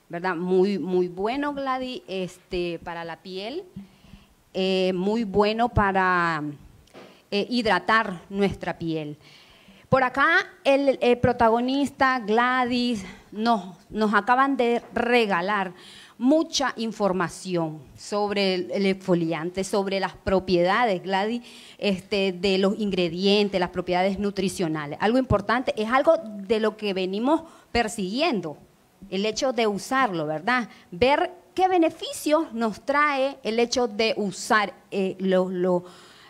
¿verdad? Muy, muy bueno, Gladys, este, para la piel, eh, muy bueno para eh, hidratar nuestra piel. Por acá el, protagonista Gladys nos, nos acaban de regalar mucha información sobre el, exfoliante, sobre las propiedades, Gladys, este, de los ingredientes, las propiedades nutricionales. Algo importante, es algo de lo que venimos persiguiendo, el hecho de usarlo, ¿verdad? Ver qué beneficios nos trae el hecho de usar eh,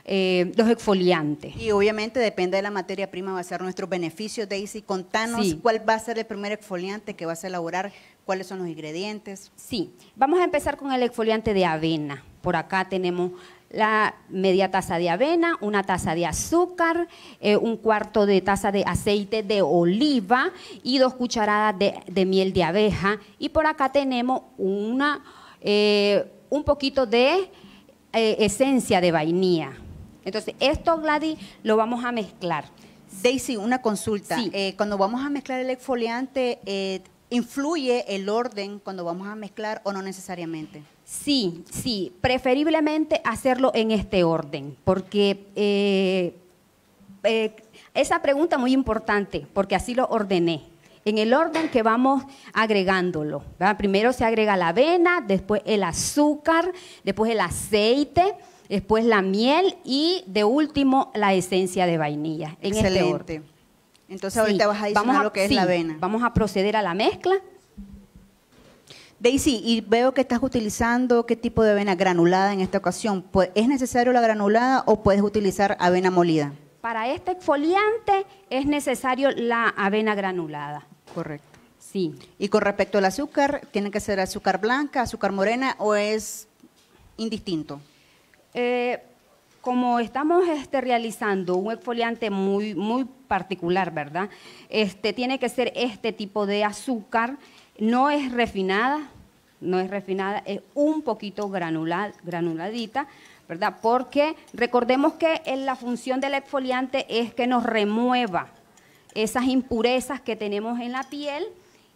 eh, los exfoliantes. Y obviamente depende de la materia prima, va a ser nuestro beneficio. Daisy, contanos cuál va a ser el primer exfoliante que vas a elaborar ¿Cuáles son los ingredientes? Sí, vamos a empezar con el exfoliante de avena. Por acá tenemos la media taza de avena, una taza de azúcar, eh, un cuarto de taza de aceite de oliva y dos cucharadas de, de miel de abeja. Y por acá tenemos una, eh, un poquito de eh, esencia de vainilla. Entonces, esto, Gladys, lo vamos a mezclar. Daisy, una consulta. Sí. Cuando vamos a mezclar el exfoliante, ¿influye el orden cuando vamos a mezclar o no necesariamente? Sí, sí, preferiblemente hacerlo en este orden, porque eh, eh, esa pregunta muy importante, porque así lo ordené. En el orden que vamos agregándolo. ¿verdad? Primero se agrega la avena, después el azúcar, después el aceite, después la miel y de último la esencia de vainilla. En este orden. Excelente. Entonces ahorita Sí, vas a adicionar vamos lo que es sí, la avena. Vamos a proceder a la mezcla. Daisy, y veo que estás utilizando qué tipo de avena granulada en esta ocasión. Pues, ¿Es necesario la granulada o puedes utilizar avena molida? Para este exfoliante es necesario la avena granulada. Correcto. Sí. Y con respecto al azúcar, ¿tiene que ser azúcar blanca, azúcar morena o es indistinto? Eh, como estamos este, realizando un exfoliante muy, muy particular, ¿verdad? Este, tiene que ser este tipo de azúcar. No es refinada, no es refinada, es un poquito granula- granuladita, ¿verdad? Porque recordemos que la función del exfoliante es que nos remueva esas impurezas que tenemos en la piel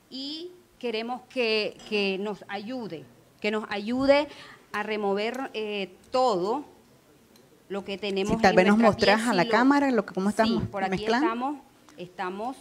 y queremos que, que nos ayude, que nos ayude a remover eh, todo lo que tenemos Si tal en vez nos mostrás a la lo- cámara lo que, cómo estamos Sí, por aquí mezclando. estamos, estamos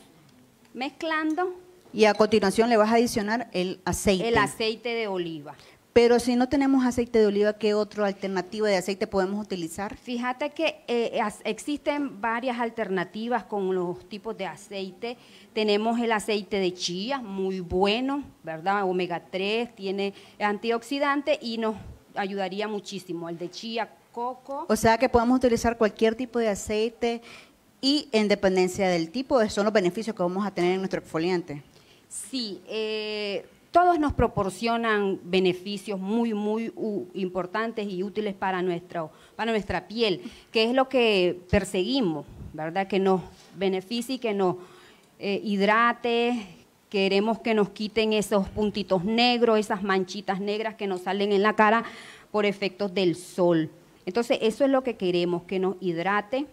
mezclando Y a continuación le vas a adicionar el aceite. el aceite de oliva. Pero si no tenemos aceite de oliva, ¿qué otra alternativa de aceite podemos utilizar? Fíjate que eh, existen varias alternativas con los tipos de aceite. Tenemos el aceite de chía, muy bueno, ¿verdad? Omega 3, tiene antioxidante y nos ayudaría muchísimo. El de chía, coco. O sea que podemos utilizar cualquier tipo de aceite y en dependencia del tipo, son los beneficios que vamos a tener en nuestro exfoliante. Sí, eh, todos nos proporcionan beneficios muy, muy importantes y útiles para, nuestro, para nuestra piel, que es lo que perseguimos, ¿verdad? Que nos beneficie que nos eh, hidrate. Queremos que nos quiten esos puntitos negros, esas manchitas negras que nos salen en la cara por efectos del sol. Entonces, eso es lo que queremos, que nos hidrate,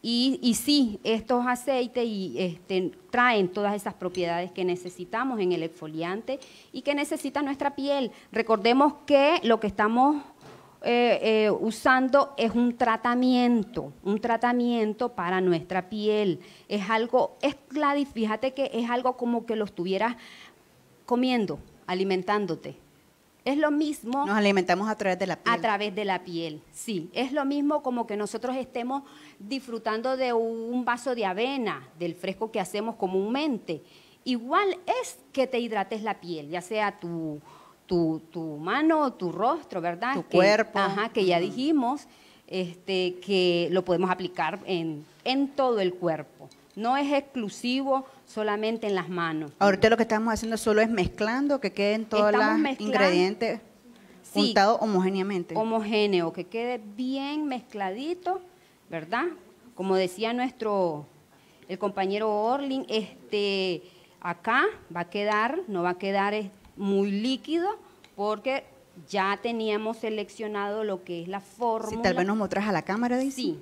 y, y sí, estos aceites y, este, traen todas esas propiedades que necesitamos en el exfoliante y que necesita nuestra piel. Recordemos que lo que estamos eh, eh, usando es un tratamiento, un tratamiento para nuestra piel. Es algo, es fíjate que es algo como que lo estuvieras comiendo, alimentándote. Es lo mismo Nos alimentamos a través de la piel. a través de la piel, sí. Es lo mismo como que nosotros estemos disfrutando de un vaso de avena, del fresco que hacemos comúnmente. Igual es que te hidrates la piel, ya sea tu, tu, tu mano, tu rostro, ¿verdad? Tu Que- cuerpo. Ajá, que ya dijimos este, que lo podemos aplicar en, en todo el cuerpo. No es exclusivo solamente en las manos. Ahorita lo que estamos haciendo solo es mezclando, que queden todos los ingredientes Sí. juntados homogéneamente. homogéneo, que quede bien mezcladito, ¿verdad? Como decía nuestro, el compañero Orlin, este, acá va a quedar, no va a quedar eh, muy líquido, porque ya teníamos seleccionado lo que es la si fórmula. tal vez nos mostras a la cámara, Daisy. Sí,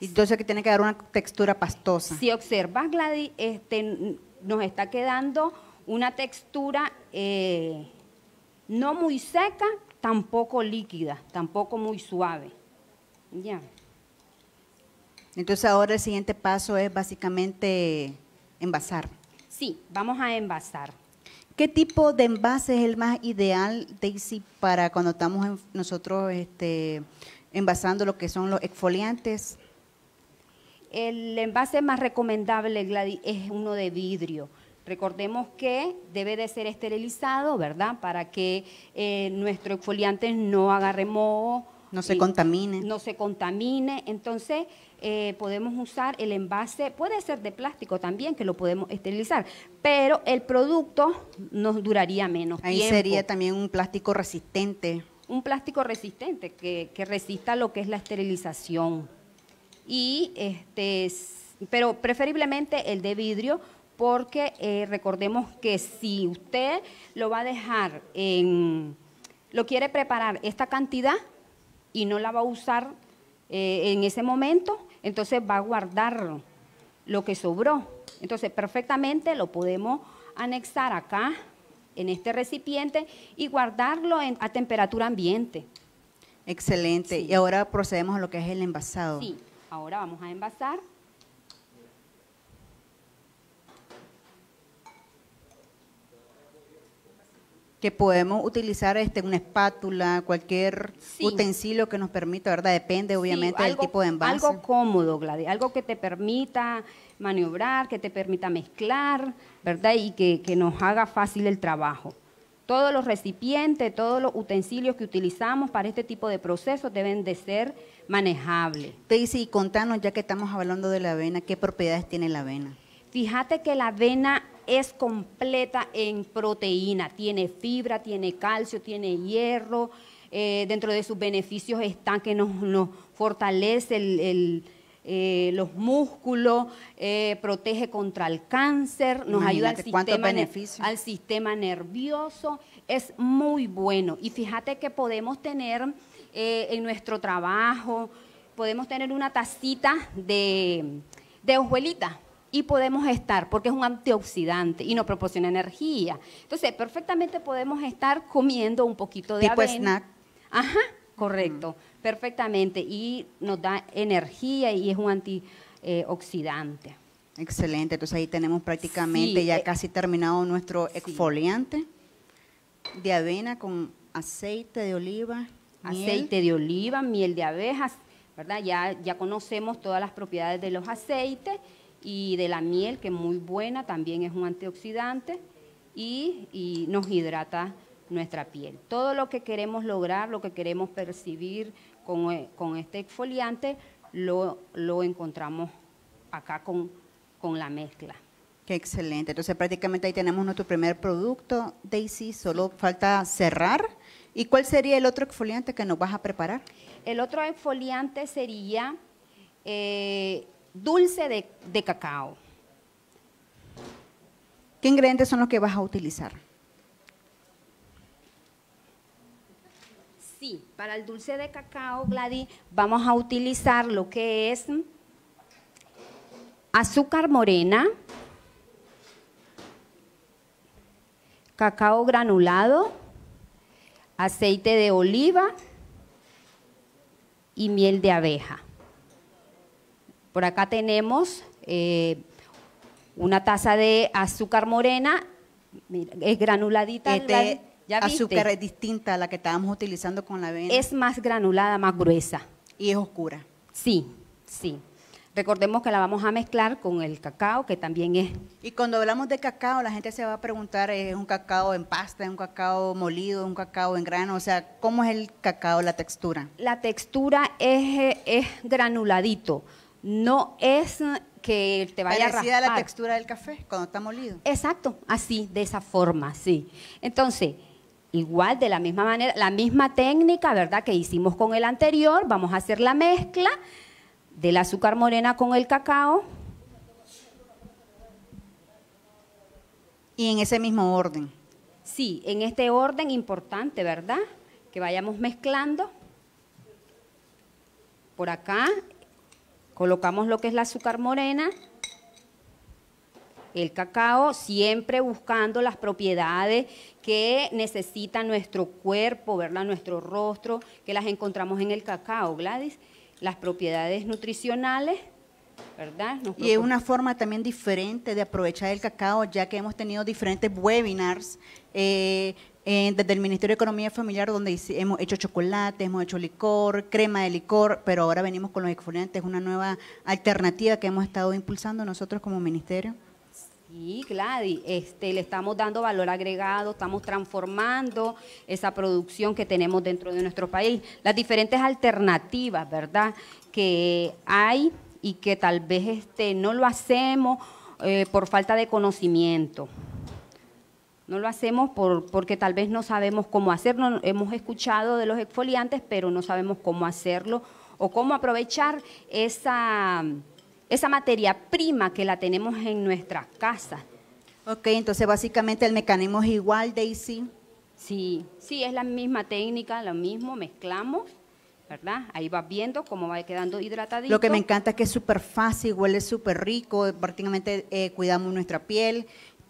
Entonces que tiene que dar una textura pastosa. si observas, Gladys, este, nos está quedando una textura eh, no muy seca, tampoco líquida, tampoco muy suave. Ya. Entonces ahora el siguiente paso es básicamente envasar. Sí, vamos a envasar. ¿Qué tipo de envase es el más ideal, Daisy, para cuando estamos en- nosotros este, envasando lo que son los exfoliantes? El envase más recomendable, Gladys, es uno de vidrio. Recordemos que debe de ser esterilizado, ¿verdad? Para que eh, nuestro exfoliante no agarre moho. No se contamine. No se contamine. Entonces, eh, podemos usar el envase, puede ser de plástico también, que lo podemos esterilizar, pero el producto nos duraría menos Ahí tiempo. sería también un plástico resistente un plástico resistente que, que resista lo que es la esterilización. Y este, pero preferiblemente el de vidrio porque eh, recordemos que si usted lo va a dejar en, lo quiere preparar esta cantidad y no la va a usar eh, en ese momento, entonces va a guardar lo que sobró. Entonces perfectamente lo podemos anexar acá en este recipiente y guardarlo a temperatura ambiente. Excelente. Y ahora procedemos a lo que es el envasado. Sí, ahora vamos a envasar. que podemos utilizar este, una espátula, cualquier utensilio que nos permita, ¿verdad? Depende obviamente del tipo de envase. Algo cómodo, Gladys, algo que te permita maniobrar, que te permita mezclar, ¿verdad? Y que, nos haga fácil el trabajo. Todos los recipientes, todos los utensilios que utilizamos para este tipo de procesos deben de ser manejables. Daisy, contanos, ya que estamos hablando de la avena, ¿qué propiedades tiene la avena? Fíjate que la avena es completa en proteína, tiene fibra, tiene calcio, tiene hierro. Eh, dentro de sus beneficios están que nos, fortalece eh, los músculos, eh, protege contra el cáncer, nos ayuda al sistema, al sistema nervioso. Es muy bueno. Y fíjate que podemos tener en nuestro trabajo, podemos tener una tacita de, de hojuelita y podemos estar, porque es un antioxidante y nos proporciona energía. Entonces, perfectamente podemos estar comiendo un poquito de tipo snack. Ajá, correcto, perfectamente. Y nos da energía y es un antioxidante. Excelente, entonces ahí tenemos prácticamente ya eh, casi terminado nuestro exfoliante de avena con aceite de oliva. Aceite de oliva, miel de abejas, ¿verdad? Ya, ya conocemos todas las propiedades de los aceites y de la miel, que es muy buena, también es un antioxidante y, nos hidrata nuestra piel. Todo lo que queremos lograr, lo que queremos percibir con, eh, este exfoliante, lo, encontramos acá con, con la mezcla. Qué excelente. Entonces prácticamente ahí tenemos nuestro primer producto, Daisy. Solo falta cerrar. ¿Y cuál sería el otro exfoliante que nos vas a preparar? El otro exfoliante sería eh, dulce de, cacao. ¿Qué ingredientes son los que vas a utilizar? Sí, para el dulce de cacao, Gladys, vamos a utilizar lo que es azúcar morena, cacao granulado, aceite de oliva y miel de abeja. Por acá tenemos eh, una taza de azúcar morena, es granuladita. Este azúcar es distinta a la que estábamos utilizando con la avena. Es más granulada, más gruesa. Y es oscura. Sí, sí. Recordemos que la vamos a mezclar con el cacao, que también es... Y cuando hablamos de cacao, la gente se va a preguntar, ¿es un cacao en pasta, es un cacao molido, es un cacao en grano? O sea, ¿cómo es el cacao, la textura? La textura es, es granuladito no es que te vaya a raspar. la textura del café cuando está molido. Exacto, así, de esa forma, sí. Entonces, igual de la misma manera, la misma técnica, ¿verdad? Que hicimos con el anterior, vamos a hacer la mezcla del azúcar morena con el cacao. Y en ese mismo orden. Sí, en este orden importante, ¿verdad? Que vayamos mezclando. Por acá Colocamos lo que es la azúcar morena, el cacao, siempre buscando las propiedades que necesita nuestro cuerpo, ¿verdad? nuestro rostro, que las encontramos en el cacao, Gladys. Las propiedades nutricionales, ¿verdad? y es una forma también diferente de aprovechar el cacao, ya que hemos tenido diferentes webinars eh, desde el Ministerio de Economía Familiar, donde hemos hecho chocolate, hemos hecho licor, crema de licor, pero ahora venimos con los exfoliantes, una nueva alternativa que hemos estado impulsando nosotros como ministerio. Sí, Gladys, este, le estamos dando valor agregado, estamos transformando esa producción que tenemos dentro de nuestro país. Las diferentes alternativas, ¿verdad?, que hay y que tal vez este, no lo hacemos eh, por falta de conocimiento. No lo hacemos por, porque tal vez no sabemos cómo hacerlo. Hemos escuchado de los exfoliantes, pero no sabemos cómo hacerlo o cómo aprovechar esa, esa materia prima que la tenemos en nuestra casa. Ok, entonces básicamente el mecanismo es igual, Daisy. Sí, sí, es la misma técnica, lo mismo, mezclamos, ¿verdad? Ahí vas viendo cómo va quedando hidratadito. Lo que me encanta es que es súper fácil, huele súper rico, prácticamente eh, cuidamos nuestra piel.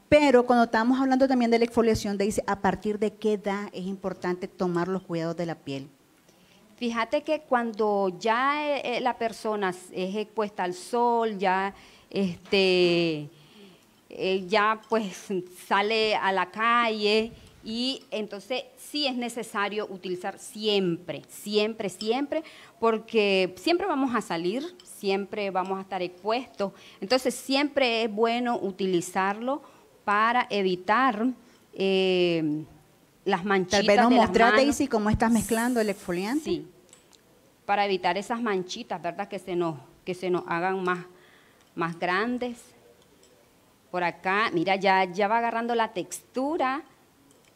Pero cuando estamos hablando también de la exfoliación, dice, ¿a partir de qué edad es importante tomar los cuidados de la piel? Fíjate que cuando ya eh, eh, la persona es expuesta al sol, ya este ya pues sale a la calle, y entonces sí es necesario utilizar siempre, siempre, siempre, porque siempre vamos a salir, siempre vamos a estar expuestos. Entonces siempre es bueno utilizarlo para evitar eh, las manchitas. Tal vez nos mostrar, Daisy, cómo estás mezclando el exfoliante. Sí, para evitar esas manchitas, ¿verdad? Que se nos, que se nos hagan más, más grandes. Por acá, mira, ya, ya va agarrando la textura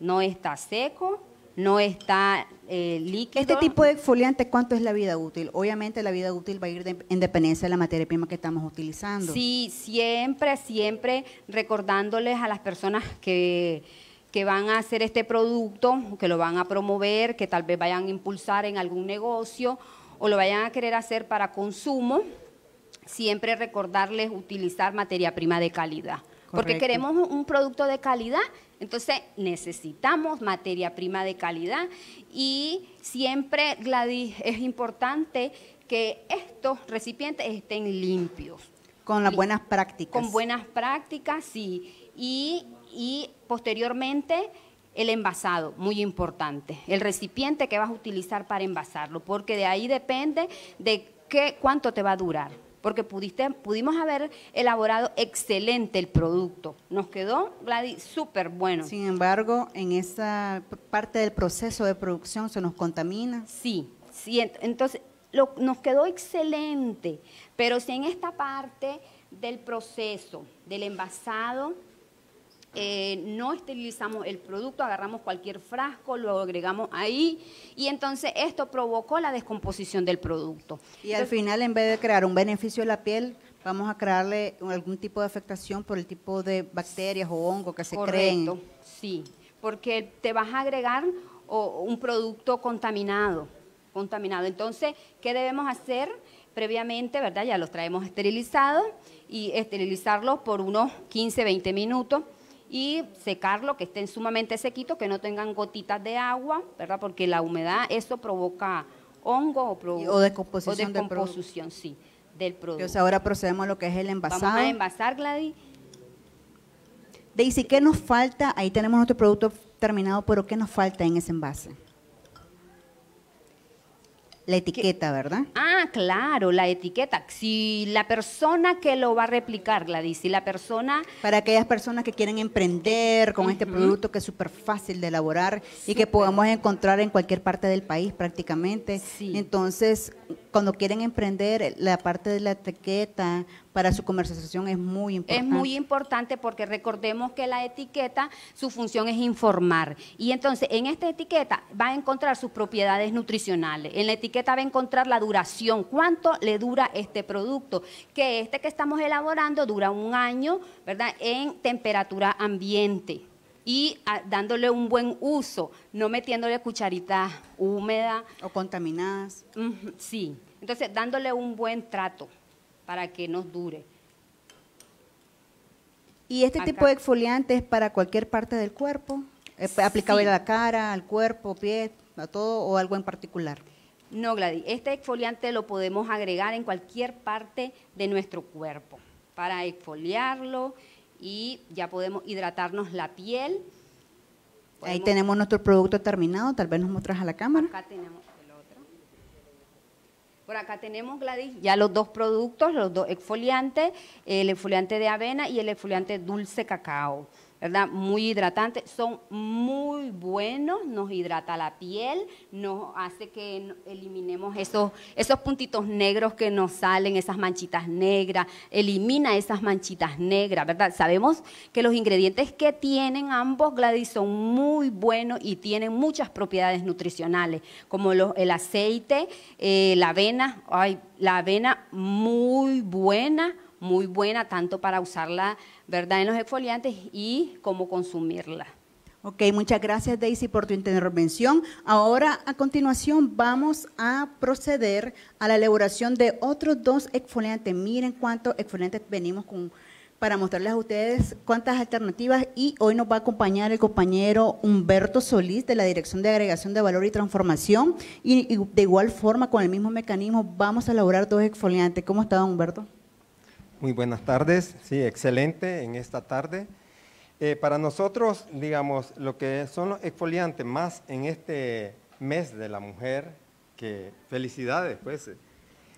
no está seco, no está eh, líquido. Este tipo de exfoliante, ¿cuánto es la vida útil? Obviamente la vida útil va a ir en dependencia de la materia prima que estamos utilizando. Sí, siempre, siempre recordándoles a las personas que, que van a hacer este producto, que lo van a promover, que tal vez vayan a impulsar en algún negocio o lo vayan a querer hacer para consumo, siempre recordarles utilizar materia prima de calidad. Porque queremos un producto de calidad entonces necesitamos materia prima de calidad y siempre, Gladys, es importante que estos recipientes estén limpios. Con las buenas prácticas. Con buenas prácticas, sí. Y, y posteriormente el envasado, muy importante. El recipiente que vas a utilizar para envasarlo, porque de ahí depende de qué, cuánto te va a durar porque pudiste, pudimos haber elaborado excelente el producto. Nos quedó, Gladys, súper bueno. Sin embargo, en esa parte del proceso de producción se nos contamina. Sí, sí, entonces nos quedó excelente, pero si en esta parte del proceso, del envasado, eh, no esterilizamos el producto, agarramos cualquier frasco, lo agregamos ahí y entonces esto provocó la descomposición del producto. Y al final, en vez de crear un beneficio a la piel, vamos a crearle algún tipo de afectación por el tipo de bacterias o hongos que se creen. Sí, porque te vas a agregar un producto contaminado, contaminado. Entonces, ¿qué debemos hacer? Previamente, ¿verdad? Ya los traemos esterilizados y esterilizarlos por unos 15, 20 minutos y secarlo, que estén sumamente sequitos, que no tengan gotitas de agua, ¿verdad? Porque la humedad, eso provoca hongo o, o descomposición, del sí, del producto. Entonces ahora procedemos a lo que es el envasado. Vamos a envasar, Gladys. Daisy, ¿qué nos falta? Ahí tenemos nuestro producto terminado, pero ¿qué nos falta en ese envase? La etiqueta, ¿verdad? Ah, claro, la etiqueta. Si la persona que lo va a replicar, Gladys, si la persona... Para aquellas personas que quieren emprender con este producto que es súper fácil de elaborar y que podamos encontrar en cualquier parte del país prácticamente. Entonces, cuando quieren emprender, la parte de la etiqueta para su comercialización es muy importante. Es muy importante porque recordemos que la etiqueta, su función es informar. Y entonces, en esta etiqueta va a encontrar sus propiedades nutricionales. En la etiqueta va a encontrar la duración, cuánto le dura este producto. Que este que estamos elaborando dura un año, ¿verdad? En temperatura ambiente y ah, dándole un buen uso, no metiéndole cucharitas húmedas. O contaminadas. sí, entonces dándole un buen trato para que nos dure. ¿Y este tipo de exfoliante es para cualquier parte del cuerpo? ¿Aplicable a la cara, al cuerpo, pie, a todo o algo en particular? No, Gladys, este exfoliante lo podemos agregar en cualquier parte de nuestro cuerpo para exfoliarlo y ya podemos hidratarnos la piel. Ahí tenemos nuestro producto terminado, tal vez nos muestras a la cámara. Acá tenemos. Por acá tenemos, Gladys, ya los dos productos, los dos exfoliantes, el exfoliante de avena y el exfoliante dulce cacao. ¿Verdad? Muy hidratante, son muy buenos, nos hidrata la piel, nos hace que eliminemos esos, esos puntitos negros que nos salen, esas manchitas negras, elimina esas manchitas negras, ¿verdad? Sabemos que los ingredientes que tienen ambos Gladys son muy buenos y tienen muchas propiedades nutricionales, como el aceite, eh, la avena, ay, la avena muy buena, muy buena tanto para usarla, ¿verdad?, en los exfoliantes y cómo consumirla. Ok, muchas gracias Daisy por tu intervención. Ahora, a continuación, vamos a proceder a la elaboración de otros dos exfoliantes. Miren cuántos exfoliantes venimos con para mostrarles a ustedes cuántas alternativas y hoy nos va a acompañar el compañero Humberto Solís de la Dirección de Agregación de Valor y Transformación y, y de igual forma con el mismo mecanismo vamos a elaborar dos exfoliantes. ¿Cómo está Humberto? Muy buenas tardes, sí, excelente en esta tarde. Eh, para nosotros, digamos, lo que son los exfoliantes más en este mes de la mujer, que felicidades, pues,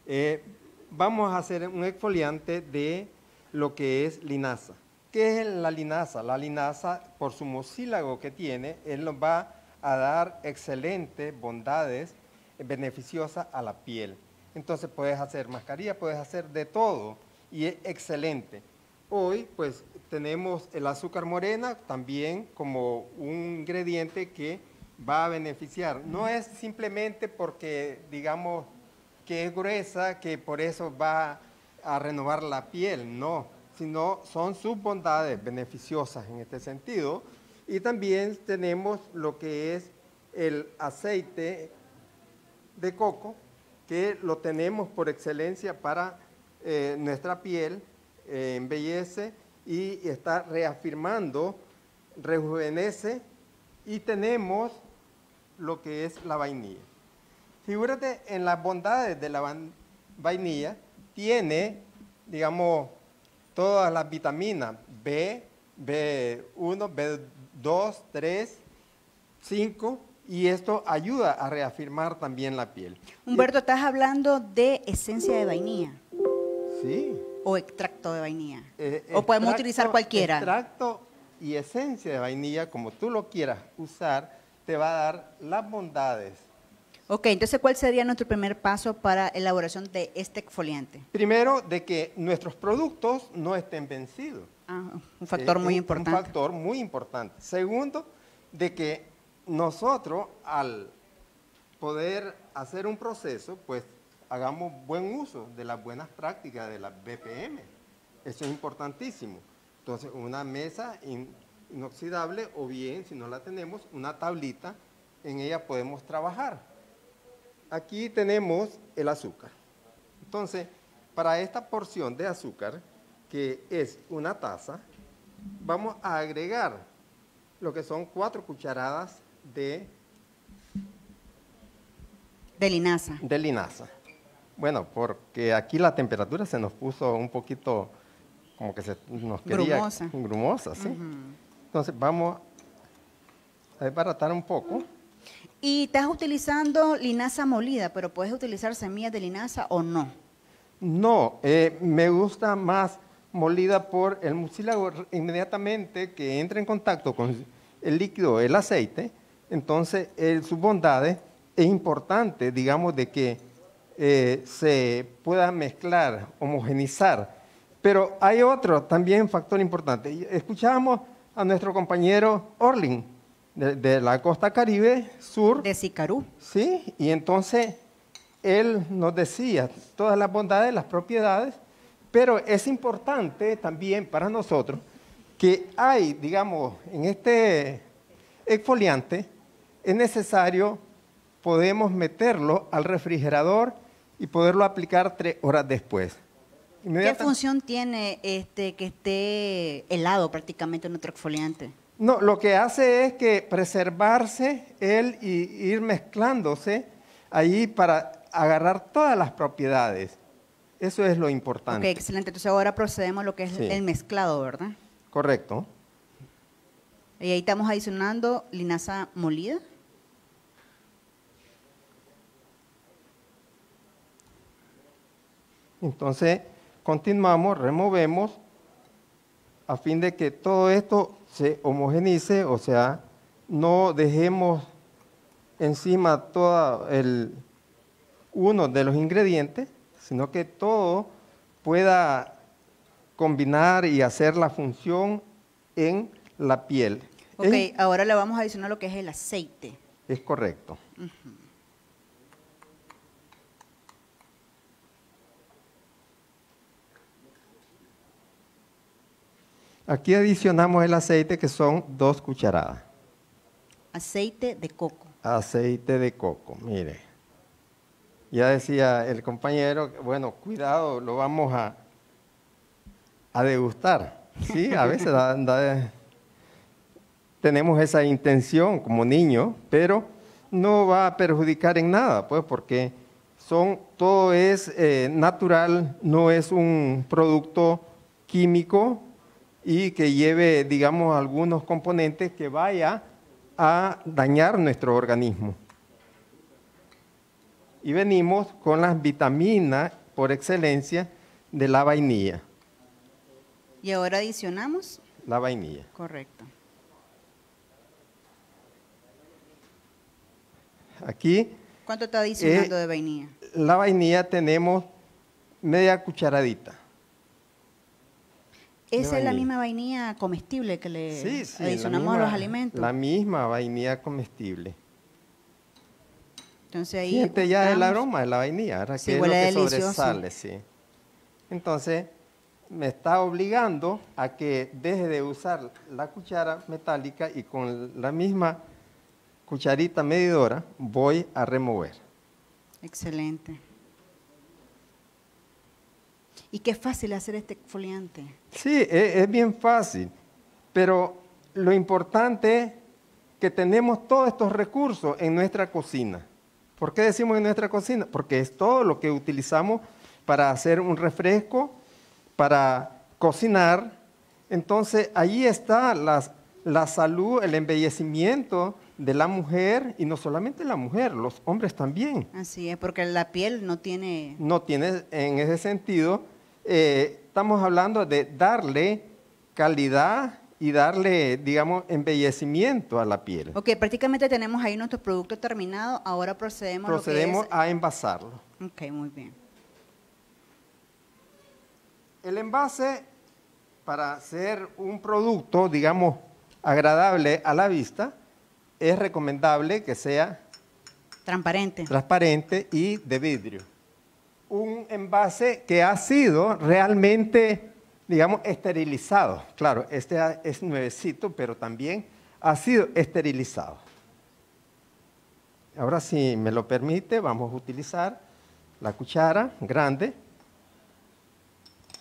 eh, vamos a hacer un exfoliante de lo que es linaza. ¿Qué es la linaza? La linaza, por su mucílago que tiene, él nos va a dar excelentes bondades beneficiosas a la piel. Entonces puedes hacer mascarilla, puedes hacer de todo y es excelente. Hoy pues tenemos el azúcar morena también como un ingrediente que va a beneficiar. No es simplemente porque digamos que es gruesa, que por eso va a renovar la piel, no, sino son sus bondades beneficiosas en este sentido. Y también tenemos lo que es el aceite de coco, que lo tenemos por excelencia para eh, nuestra piel eh, embellece y está reafirmando, rejuvenece y tenemos lo que es la vainilla. Figúrate en las bondades de la vainilla, tiene, digamos, todas las vitaminas B, B1, B2, 3, 5, y esto ayuda a reafirmar también la piel. Humberto, estás hablando de esencia de vainilla. Sí. O extracto de vainilla. Eh, o podemos utilizar cualquiera. Extracto y esencia de vainilla, como tú lo quieras usar, te va a dar las bondades. Ok, entonces, ¿cuál sería nuestro primer paso para elaboración de este exfoliante? Primero, de que nuestros productos no estén vencidos. Ah, un factor muy importante. Un factor muy importante. Segundo, de que nosotros, al poder hacer un proceso, pues hagamos buen uso de las buenas prácticas de la BPM. Eso es importantísimo. Entonces, una mesa inoxidable o bien, si no la tenemos, una tablita, en ella podemos trabajar. Aquí tenemos el azúcar. Entonces, para esta porción de azúcar, que es una taza, vamos a agregar lo que son cuatro cucharadas de... De linaza. De linaza. Bueno, porque aquí la temperatura se nos puso un poquito como que se nos quería grumosa, grumosa ¿sí? Entonces vamos a desbaratar un poco. Y estás utilizando linaza molida, pero puedes utilizar semillas de linaza o no. No, eh, me gusta más molida por el mucílago inmediatamente que entra en contacto con el líquido, el aceite. Entonces, el, sus bondades es importante, digamos, de que eh, se pueda mezclar, homogenizar. Pero hay otro también factor importante. Escuchábamos a nuestro compañero Orling de, la costa caribe sur. De Sicarú. Sí, y entonces él nos decía todas las bondades, las propiedades, pero es importante también para nosotros que hay, digamos, en este exfoliante, es necesario, podemos meterlo al refrigerador y poderlo aplicar tres horas después. ¿Qué función tiene este que esté helado prácticamente nuestro exfoliante? No, lo que hace es que preservarse él y ir mezclándose ahí para agarrar todas las propiedades. Eso es lo importante. Ok, excelente. Entonces ahora procedemos a lo que es el mezclado, ¿verdad? Correcto. Y ahí estamos adicionando linaza molida. Entonces, continuamos, removemos a fin de que todo esto se homogenice, o sea, no dejemos encima todo el, uno de los ingredientes, sino que todo pueda combinar y hacer la función en la piel. Ok, Es- ahora le vamos a adicionar lo que es el aceite. es correcto. Aquí adicionamos el aceite que son dos cucharadas. Aceite de coco. Aceite de coco, mire. Ya decía el compañero, bueno, cuidado, lo vamos a, a degustar. Sí, a veces da- da- tenemos esa intención como niños, pero no va a perjudicar en nada, pues, porque son, todo es eh, natural, no es un producto químico y que lleve, digamos, algunos componentes que vaya a dañar nuestro organismo. Y venimos con las vitaminas por excelencia de la vainilla. Y ahora adicionamos. La vainilla. Correcto. Aquí ¿Cuánto está adicionando Eh, de vainilla? la vainilla tenemos media cucharadita. Esa es la misma vainilla comestible que le Sí, adicionamos a los alimentos. La misma vainilla comestible. Entonces ahí Siente ya el aroma de la vainilla, ¿verdad? Sí, que es lo que delicioso. sobresale, sí. Entonces, me está obligando a que deje de usar la cuchara metálica y con la misma cucharita medidora voy a remover. Excelente. Y qué fácil hacer este exfoliante. Sí, es, es bien fácil, pero lo importante es que tenemos todos estos recursos en nuestra cocina. ¿Por qué decimos en nuestra cocina? Porque es todo lo que utilizamos para hacer un refresco, para cocinar. Entonces, ahí está las- la salud, el embellecimiento de la mujer, y no solamente la mujer, los hombres también Así es, porque la piel no tiene... no tiene en ese sentido, eh, estamos hablando de darle calidad y darle, digamos, embellecimiento a la piel. Ok, prácticamente tenemos ahí nuestro producto terminado. Ahora procedemos, Procedemos a a envasarlo. Ok, muy bien. El envase, para hacer un producto, digamos, agradable a la vista, es recomendable que sea Transparente. transparente y de vidrio. Un envase que ha sido realmente, digamos, esterilizado. Claro, este es nuevecito, pero también ha sido esterilizado. Ahora, si me lo permite, vamos a utilizar la cuchara grande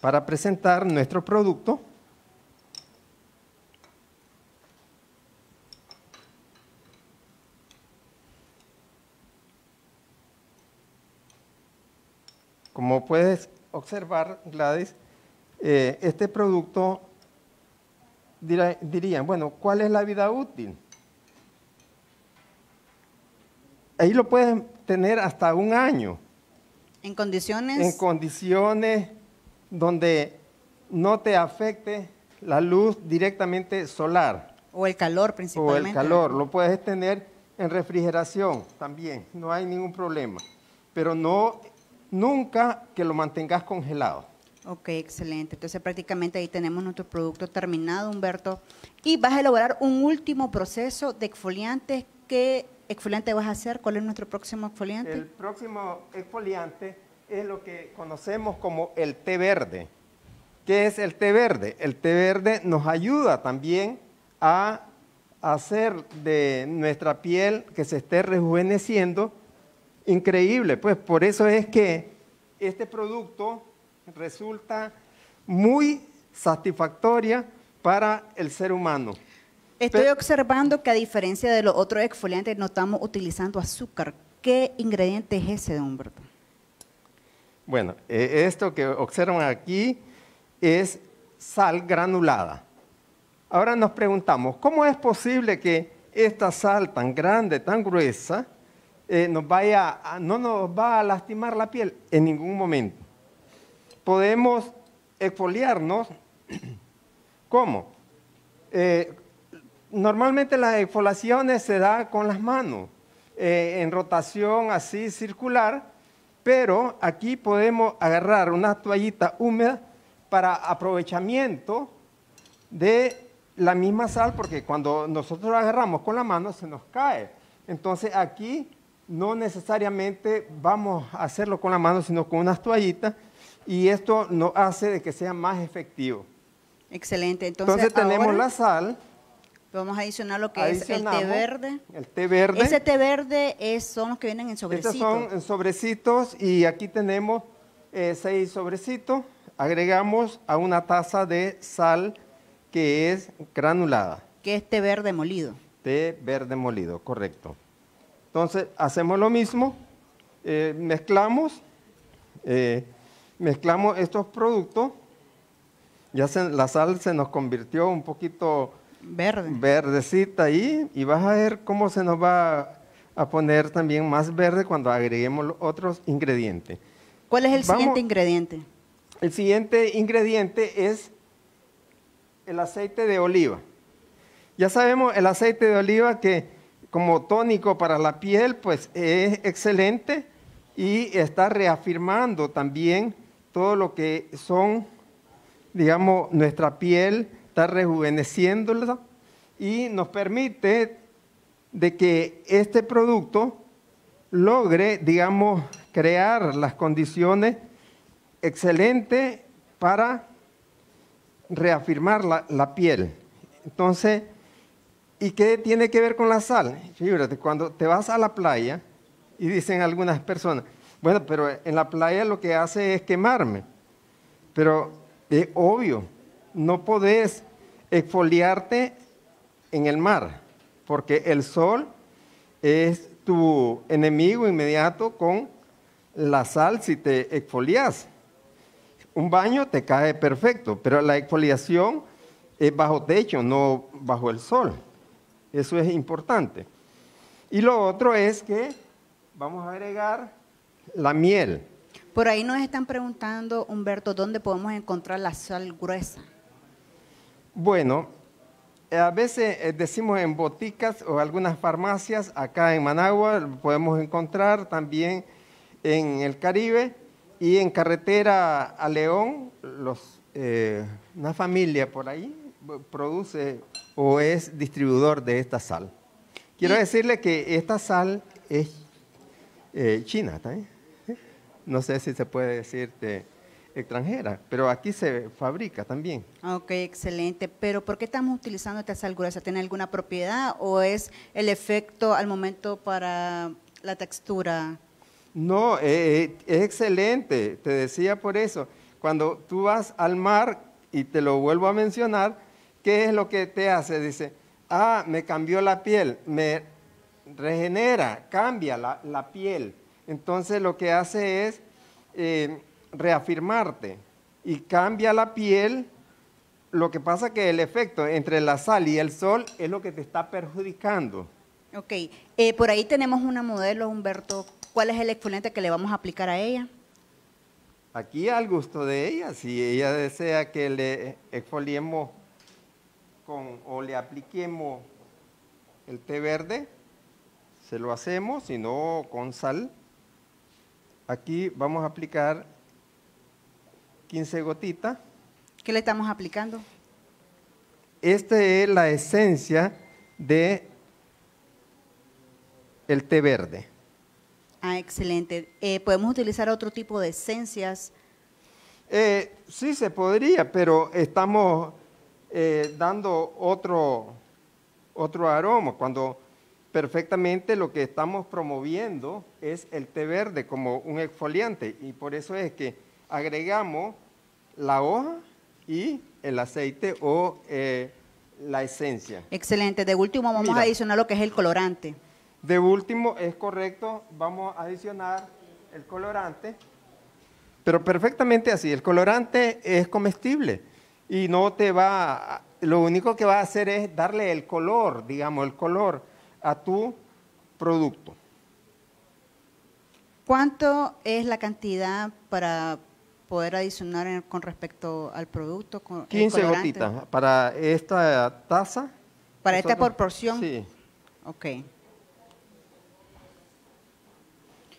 para presentar nuestro producto. Como puedes observar, Gladys, eh, este producto dirá- dirían, bueno, ¿cuál es la vida útil? Ahí lo puedes tener hasta un año En condiciones... en condiciones donde no te afecte la luz directamente solar o el calor o principalmente. el calor. Lo puedes tener en refrigeración también, no hay ningún problema. Pero no, nunca que lo mantengas congelado. Ok, excelente. Entonces prácticamente ahí tenemos nuestro producto terminado, Humberto. Y vas a elaborar un último proceso de exfoliantes. ¿Qué exfoliante vas a hacer? ¿Cuál es nuestro próximo exfoliante? El próximo exfoliante es lo que conocemos como el té verde. ¿Qué es el té verde? El té verde nos ayuda también a hacer de nuestra piel que se esté rejuveneciendo increíble. Pues por eso es que este producto resulta muy satisfactoria para el ser humano. Estoy Pero- observando que a diferencia de los otros exfoliantes no estamos utilizando azúcar. ¿Qué ingrediente es ese, don Humberto? Bueno, eh, esto que observan aquí es sal granulada. Ahora nos preguntamos, ¿cómo es posible que esta sal tan grande, tan gruesa, eh, no nos va a lastimar la piel en ningún momento? Podemos exfoliarnos ¿Cómo? Eh, normalmente las exfoliaciones se dan con las manos, eh, en rotación así circular, pero aquí podemos agarrar una toallita húmeda para aprovechamiento de la misma sal, porque cuando nosotros la agarramos con la mano se nos cae. Entonces aquí no necesariamente vamos a hacerlo con la mano, sino con unas toallitas, y esto nos hace de que sea más efectivo. Excelente. Entonces, tenemos la sal. Vamos a adicionar lo que es el té verde. El té verde. Ese té verde es, son los que vienen en sobrecitos. Estos son en sobrecitos y aquí tenemos eh, seis sobrecitos. Agregamos a una taza de sal que es granulada. Que es té verde molido. Té verde molido, correcto. Entonces hacemos lo mismo, eh, mezclamos, eh, mezclamos estos productos ya la sal se nos convirtió un poquito verde. verdecita ahí y vas a ver cómo se nos va a poner también más verde cuando agreguemos los otros ingredientes. ¿Cuál es el siguiente ingrediente? El siguiente ingrediente es el aceite de oliva. Ya sabemos el aceite de oliva que como tónico para la piel pues es excelente y está reafirmando también todo lo que son digamos, nuestra piel está rejuveneciéndola y nos permite de que este producto logre, digamos, crear las condiciones excelentes para reafirmar la, piel. Entonces, ¿y qué tiene que ver con la sal? Fíjate, cuando te vas a la playa y dicen algunas personas, bueno, pero en la playa lo que hace es quemarme. Pero es obvio, no podés exfoliarte en el mar, porque el sol es tu enemigo inmediato con la sal si te exfolias. Un baño te cae perfecto, pero la exfoliación es bajo techo, no bajo el sol. Eso es importante. Y lo otro es que vamos a agregar la miel. Por ahí nos están preguntando, Humberto, ¿dónde podemos encontrar la sal gruesa? Bueno, a veces eh, decimos en boticas o algunas farmacias, acá en Managua podemos encontrar también en el Caribe y en carretera a León, los, eh, una familia por ahí produce o es distribuidor de esta sal. Quiero decirle que esta sal es eh, china, ¿está no sé si se puede decir de extranjera, pero aquí se fabrica también. Ok, excelente. Pero ¿por qué estamos utilizando esta sal gruesa? ¿Tiene alguna propiedad o es el efecto al momento para la textura? No, eh, eh, es excelente. Te decía por eso. Cuando tú vas al mar, y te lo vuelvo a mencionar, ¿qué es lo que te hace? Dice, ah, me cambió la piel, me regenera, cambia la, la piel entonces lo que hace es eh, reafirmarte y cambia la piel. Lo que pasa que el efecto entre la sal y el sol es lo que te está perjudicando. Ok, eh, por ahí tenemos una modelo, Humberto. ¿Cuál es el exfoliante que le vamos a aplicar a ella? Aquí al gusto de ella, si ella desea que le exfoliemos con, o le apliquemos el té verde, se lo hacemos, si no con sal. Aquí vamos a aplicar 15 gotitas. ¿Qué le estamos aplicando? Esta es la esencia de el té verde. Ah, excelente. Eh, ¿Podemos utilizar otro tipo de esencias? Eh, sí se podría, pero estamos eh, dando otro, otro aroma. Cuando perfectamente lo que estamos promoviendo es el té verde como un exfoliante y por eso es que agregamos la hoja y el aceite o eh, la esencia. Excelente. De último vamos a adicionar lo que es el colorante. De último, es correcto, vamos a adicionar el colorante, pero perfectamente así. El colorante es comestible y no te va, lo único que va a hacer es darle el color, digamos, el color a tu producto. ¿Cuánto es la cantidad para poder adicionar en- con respecto al producto? Con, el 15 colorante? gotitas para esta taza. Para esta proporción. Sí. Ok.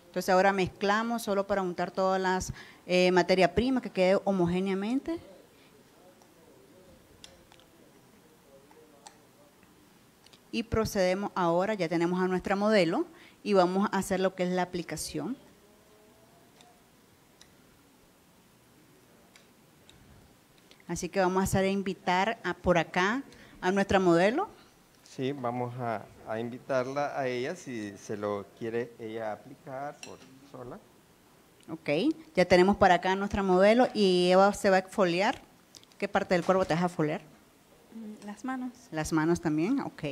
Entonces ahora mezclamos solo para untar todas las eh, materia prima que quede homogéneamente. Y procedemos ahora, ya tenemos a nuestra modelo y vamos a hacer lo que es la aplicación. Así que vamos a hacer invitar a, por acá a nuestra modelo. Sí, vamos a, a invitarla a ella si se lo quiere ella aplicar por sola. Ok, ya tenemos para acá nuestra modelo y Eva se va a exfoliar. ¿Qué parte del cuerpo te vas a exfoliar? Mm, Las manos. Las manos también, ok.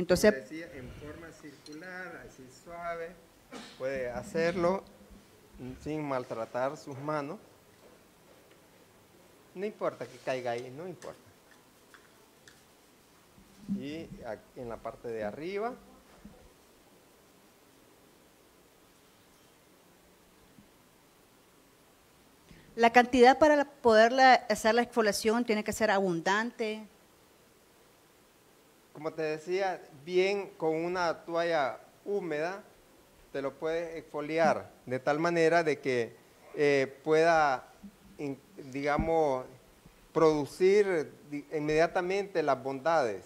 Entonces- decía, en forma circular, así suave, puede hacerlo sin maltratar sus manos. No importa que caiga ahí, no importa. Y en la parte de arriba, La cantidad para poder hacer la exfoliación tiene que ser abundante. Como te decía, bien con una toalla húmeda, te lo puedes exfoliar de tal manera de que eh, pueda, in- digamos, producir di- inmediatamente las bondades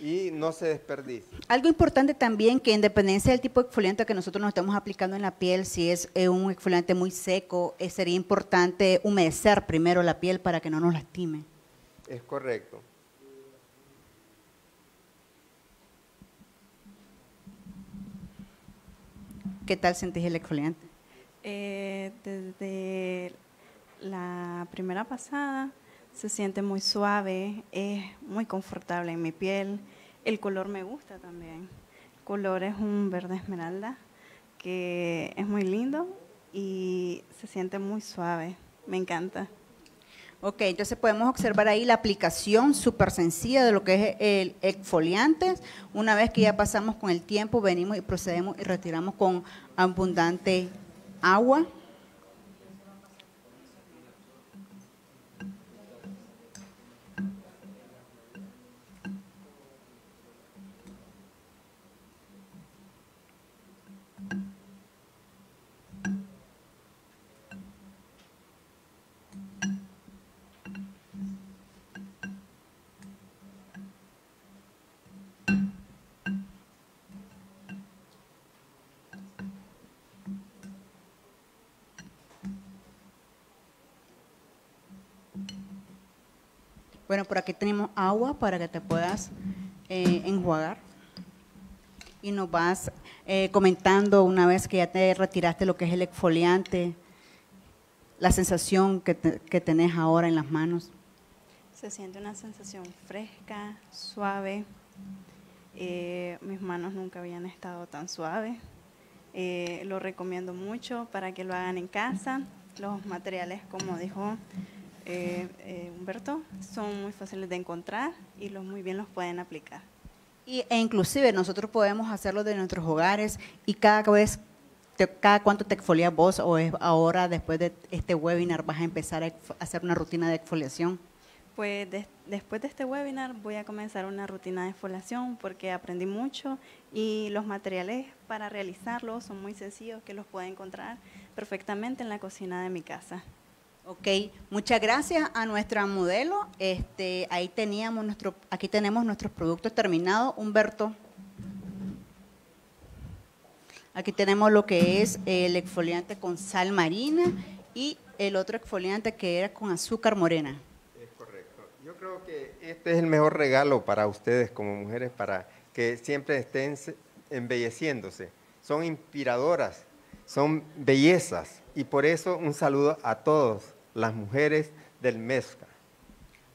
y no se desperdicie. Algo importante también que independencia del tipo de exfoliante que nosotros nos estamos aplicando en la piel, si es eh, un exfoliante muy seco, eh, sería importante humedecer primero la piel para que no nos lastime. Es correcto. ¿Qué tal sentís el exfoliante? Eh, desde la primera pasada se siente muy suave, es muy confortable en mi piel. El color me gusta también. El color es un verde esmeralda que es muy lindo y se siente muy suave. Me encanta. Ok, entonces podemos observar ahí la aplicación súper sencilla de lo que es el exfoliante. Una vez que ya pasamos con el tiempo, venimos y procedemos y retiramos con abundante agua. Bueno, por aquí tenemos agua para que te puedas eh, enjuagar. Y nos vas eh, comentando una vez que ya te retiraste lo que es el exfoliante, la sensación que, te- que tenés ahora en las manos. Se siente una sensación fresca, suave. Eh, mis manos nunca habían estado tan suaves. Eh, lo recomiendo mucho para que lo hagan en casa. Los materiales, como dijo eh, eh, Humberto, son muy fáciles de encontrar y los muy bien los pueden aplicar. Y, e inclusive nosotros podemos hacerlo de nuestros hogares y cada vez, te- cada cuánto te exfolias vos o es ahora después de este webinar vas a empezar a hacer una rutina de exfoliación. Pues des- después de este webinar voy a comenzar una rutina de exfoliación porque aprendí mucho y los materiales para realizarlo son muy sencillos que los puedo encontrar perfectamente en la cocina de mi casa. Ok, muchas gracias a nuestra modelo. Este, ahí teníamos nuestro, aquí tenemos nuestros productos terminados. Humberto, aquí tenemos lo que es el exfoliante con sal marina y el otro exfoliante que era con azúcar morena. Es correcto. Yo creo que este es el mejor regalo para ustedes como mujeres, para que siempre estén se- embelleciéndose. Son inspiradoras, son bellezas. Y por eso un saludo a todas las mujeres del MESCA.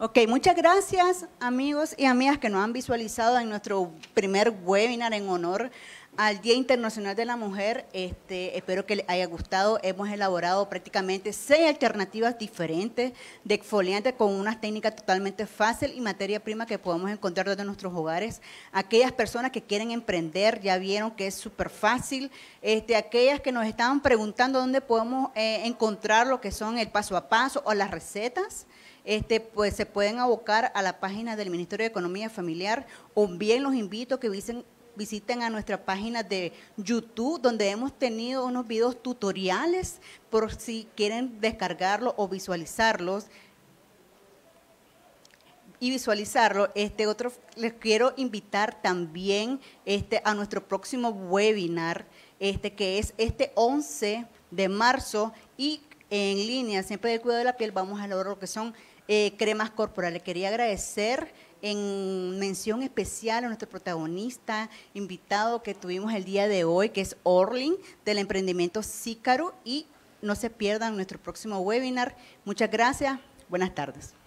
Ok, muchas gracias amigos y amigas que nos han visualizado en nuestro primer webinar en honor al Día Internacional de la Mujer. Este, espero que les haya gustado. Hemos elaborado prácticamente seis alternativas diferentes de exfoliante con unas técnicas totalmente fáciles y materia prima que podemos encontrar desde nuestros hogares. Aquellas personas que quieren emprender ya vieron que es súper fácil. Este, aquellas que nos estaban preguntando dónde podemos eh, encontrar lo que son el paso a paso o las recetas. Este, pues se pueden abocar a la página del Ministerio de Economía Familiar o bien los invito a que visiten visiten a nuestra página de YouTube, donde hemos tenido unos videos tutoriales por si quieren descargarlo o visualizarlos. Y visualizarlo, este otro, les quiero invitar también este, a nuestro próximo webinar, este, que es este 11 de marzo y en línea, siempre de cuidado de la piel, vamos a lograr lo que son eh, cremas corporales. Quería agradecer en mención especial a nuestro protagonista invitado que tuvimos el día de hoy, que es Orling del emprendimiento Sícaro y no se pierdan nuestro próximo webinar. Muchas gracias. Buenas tardes.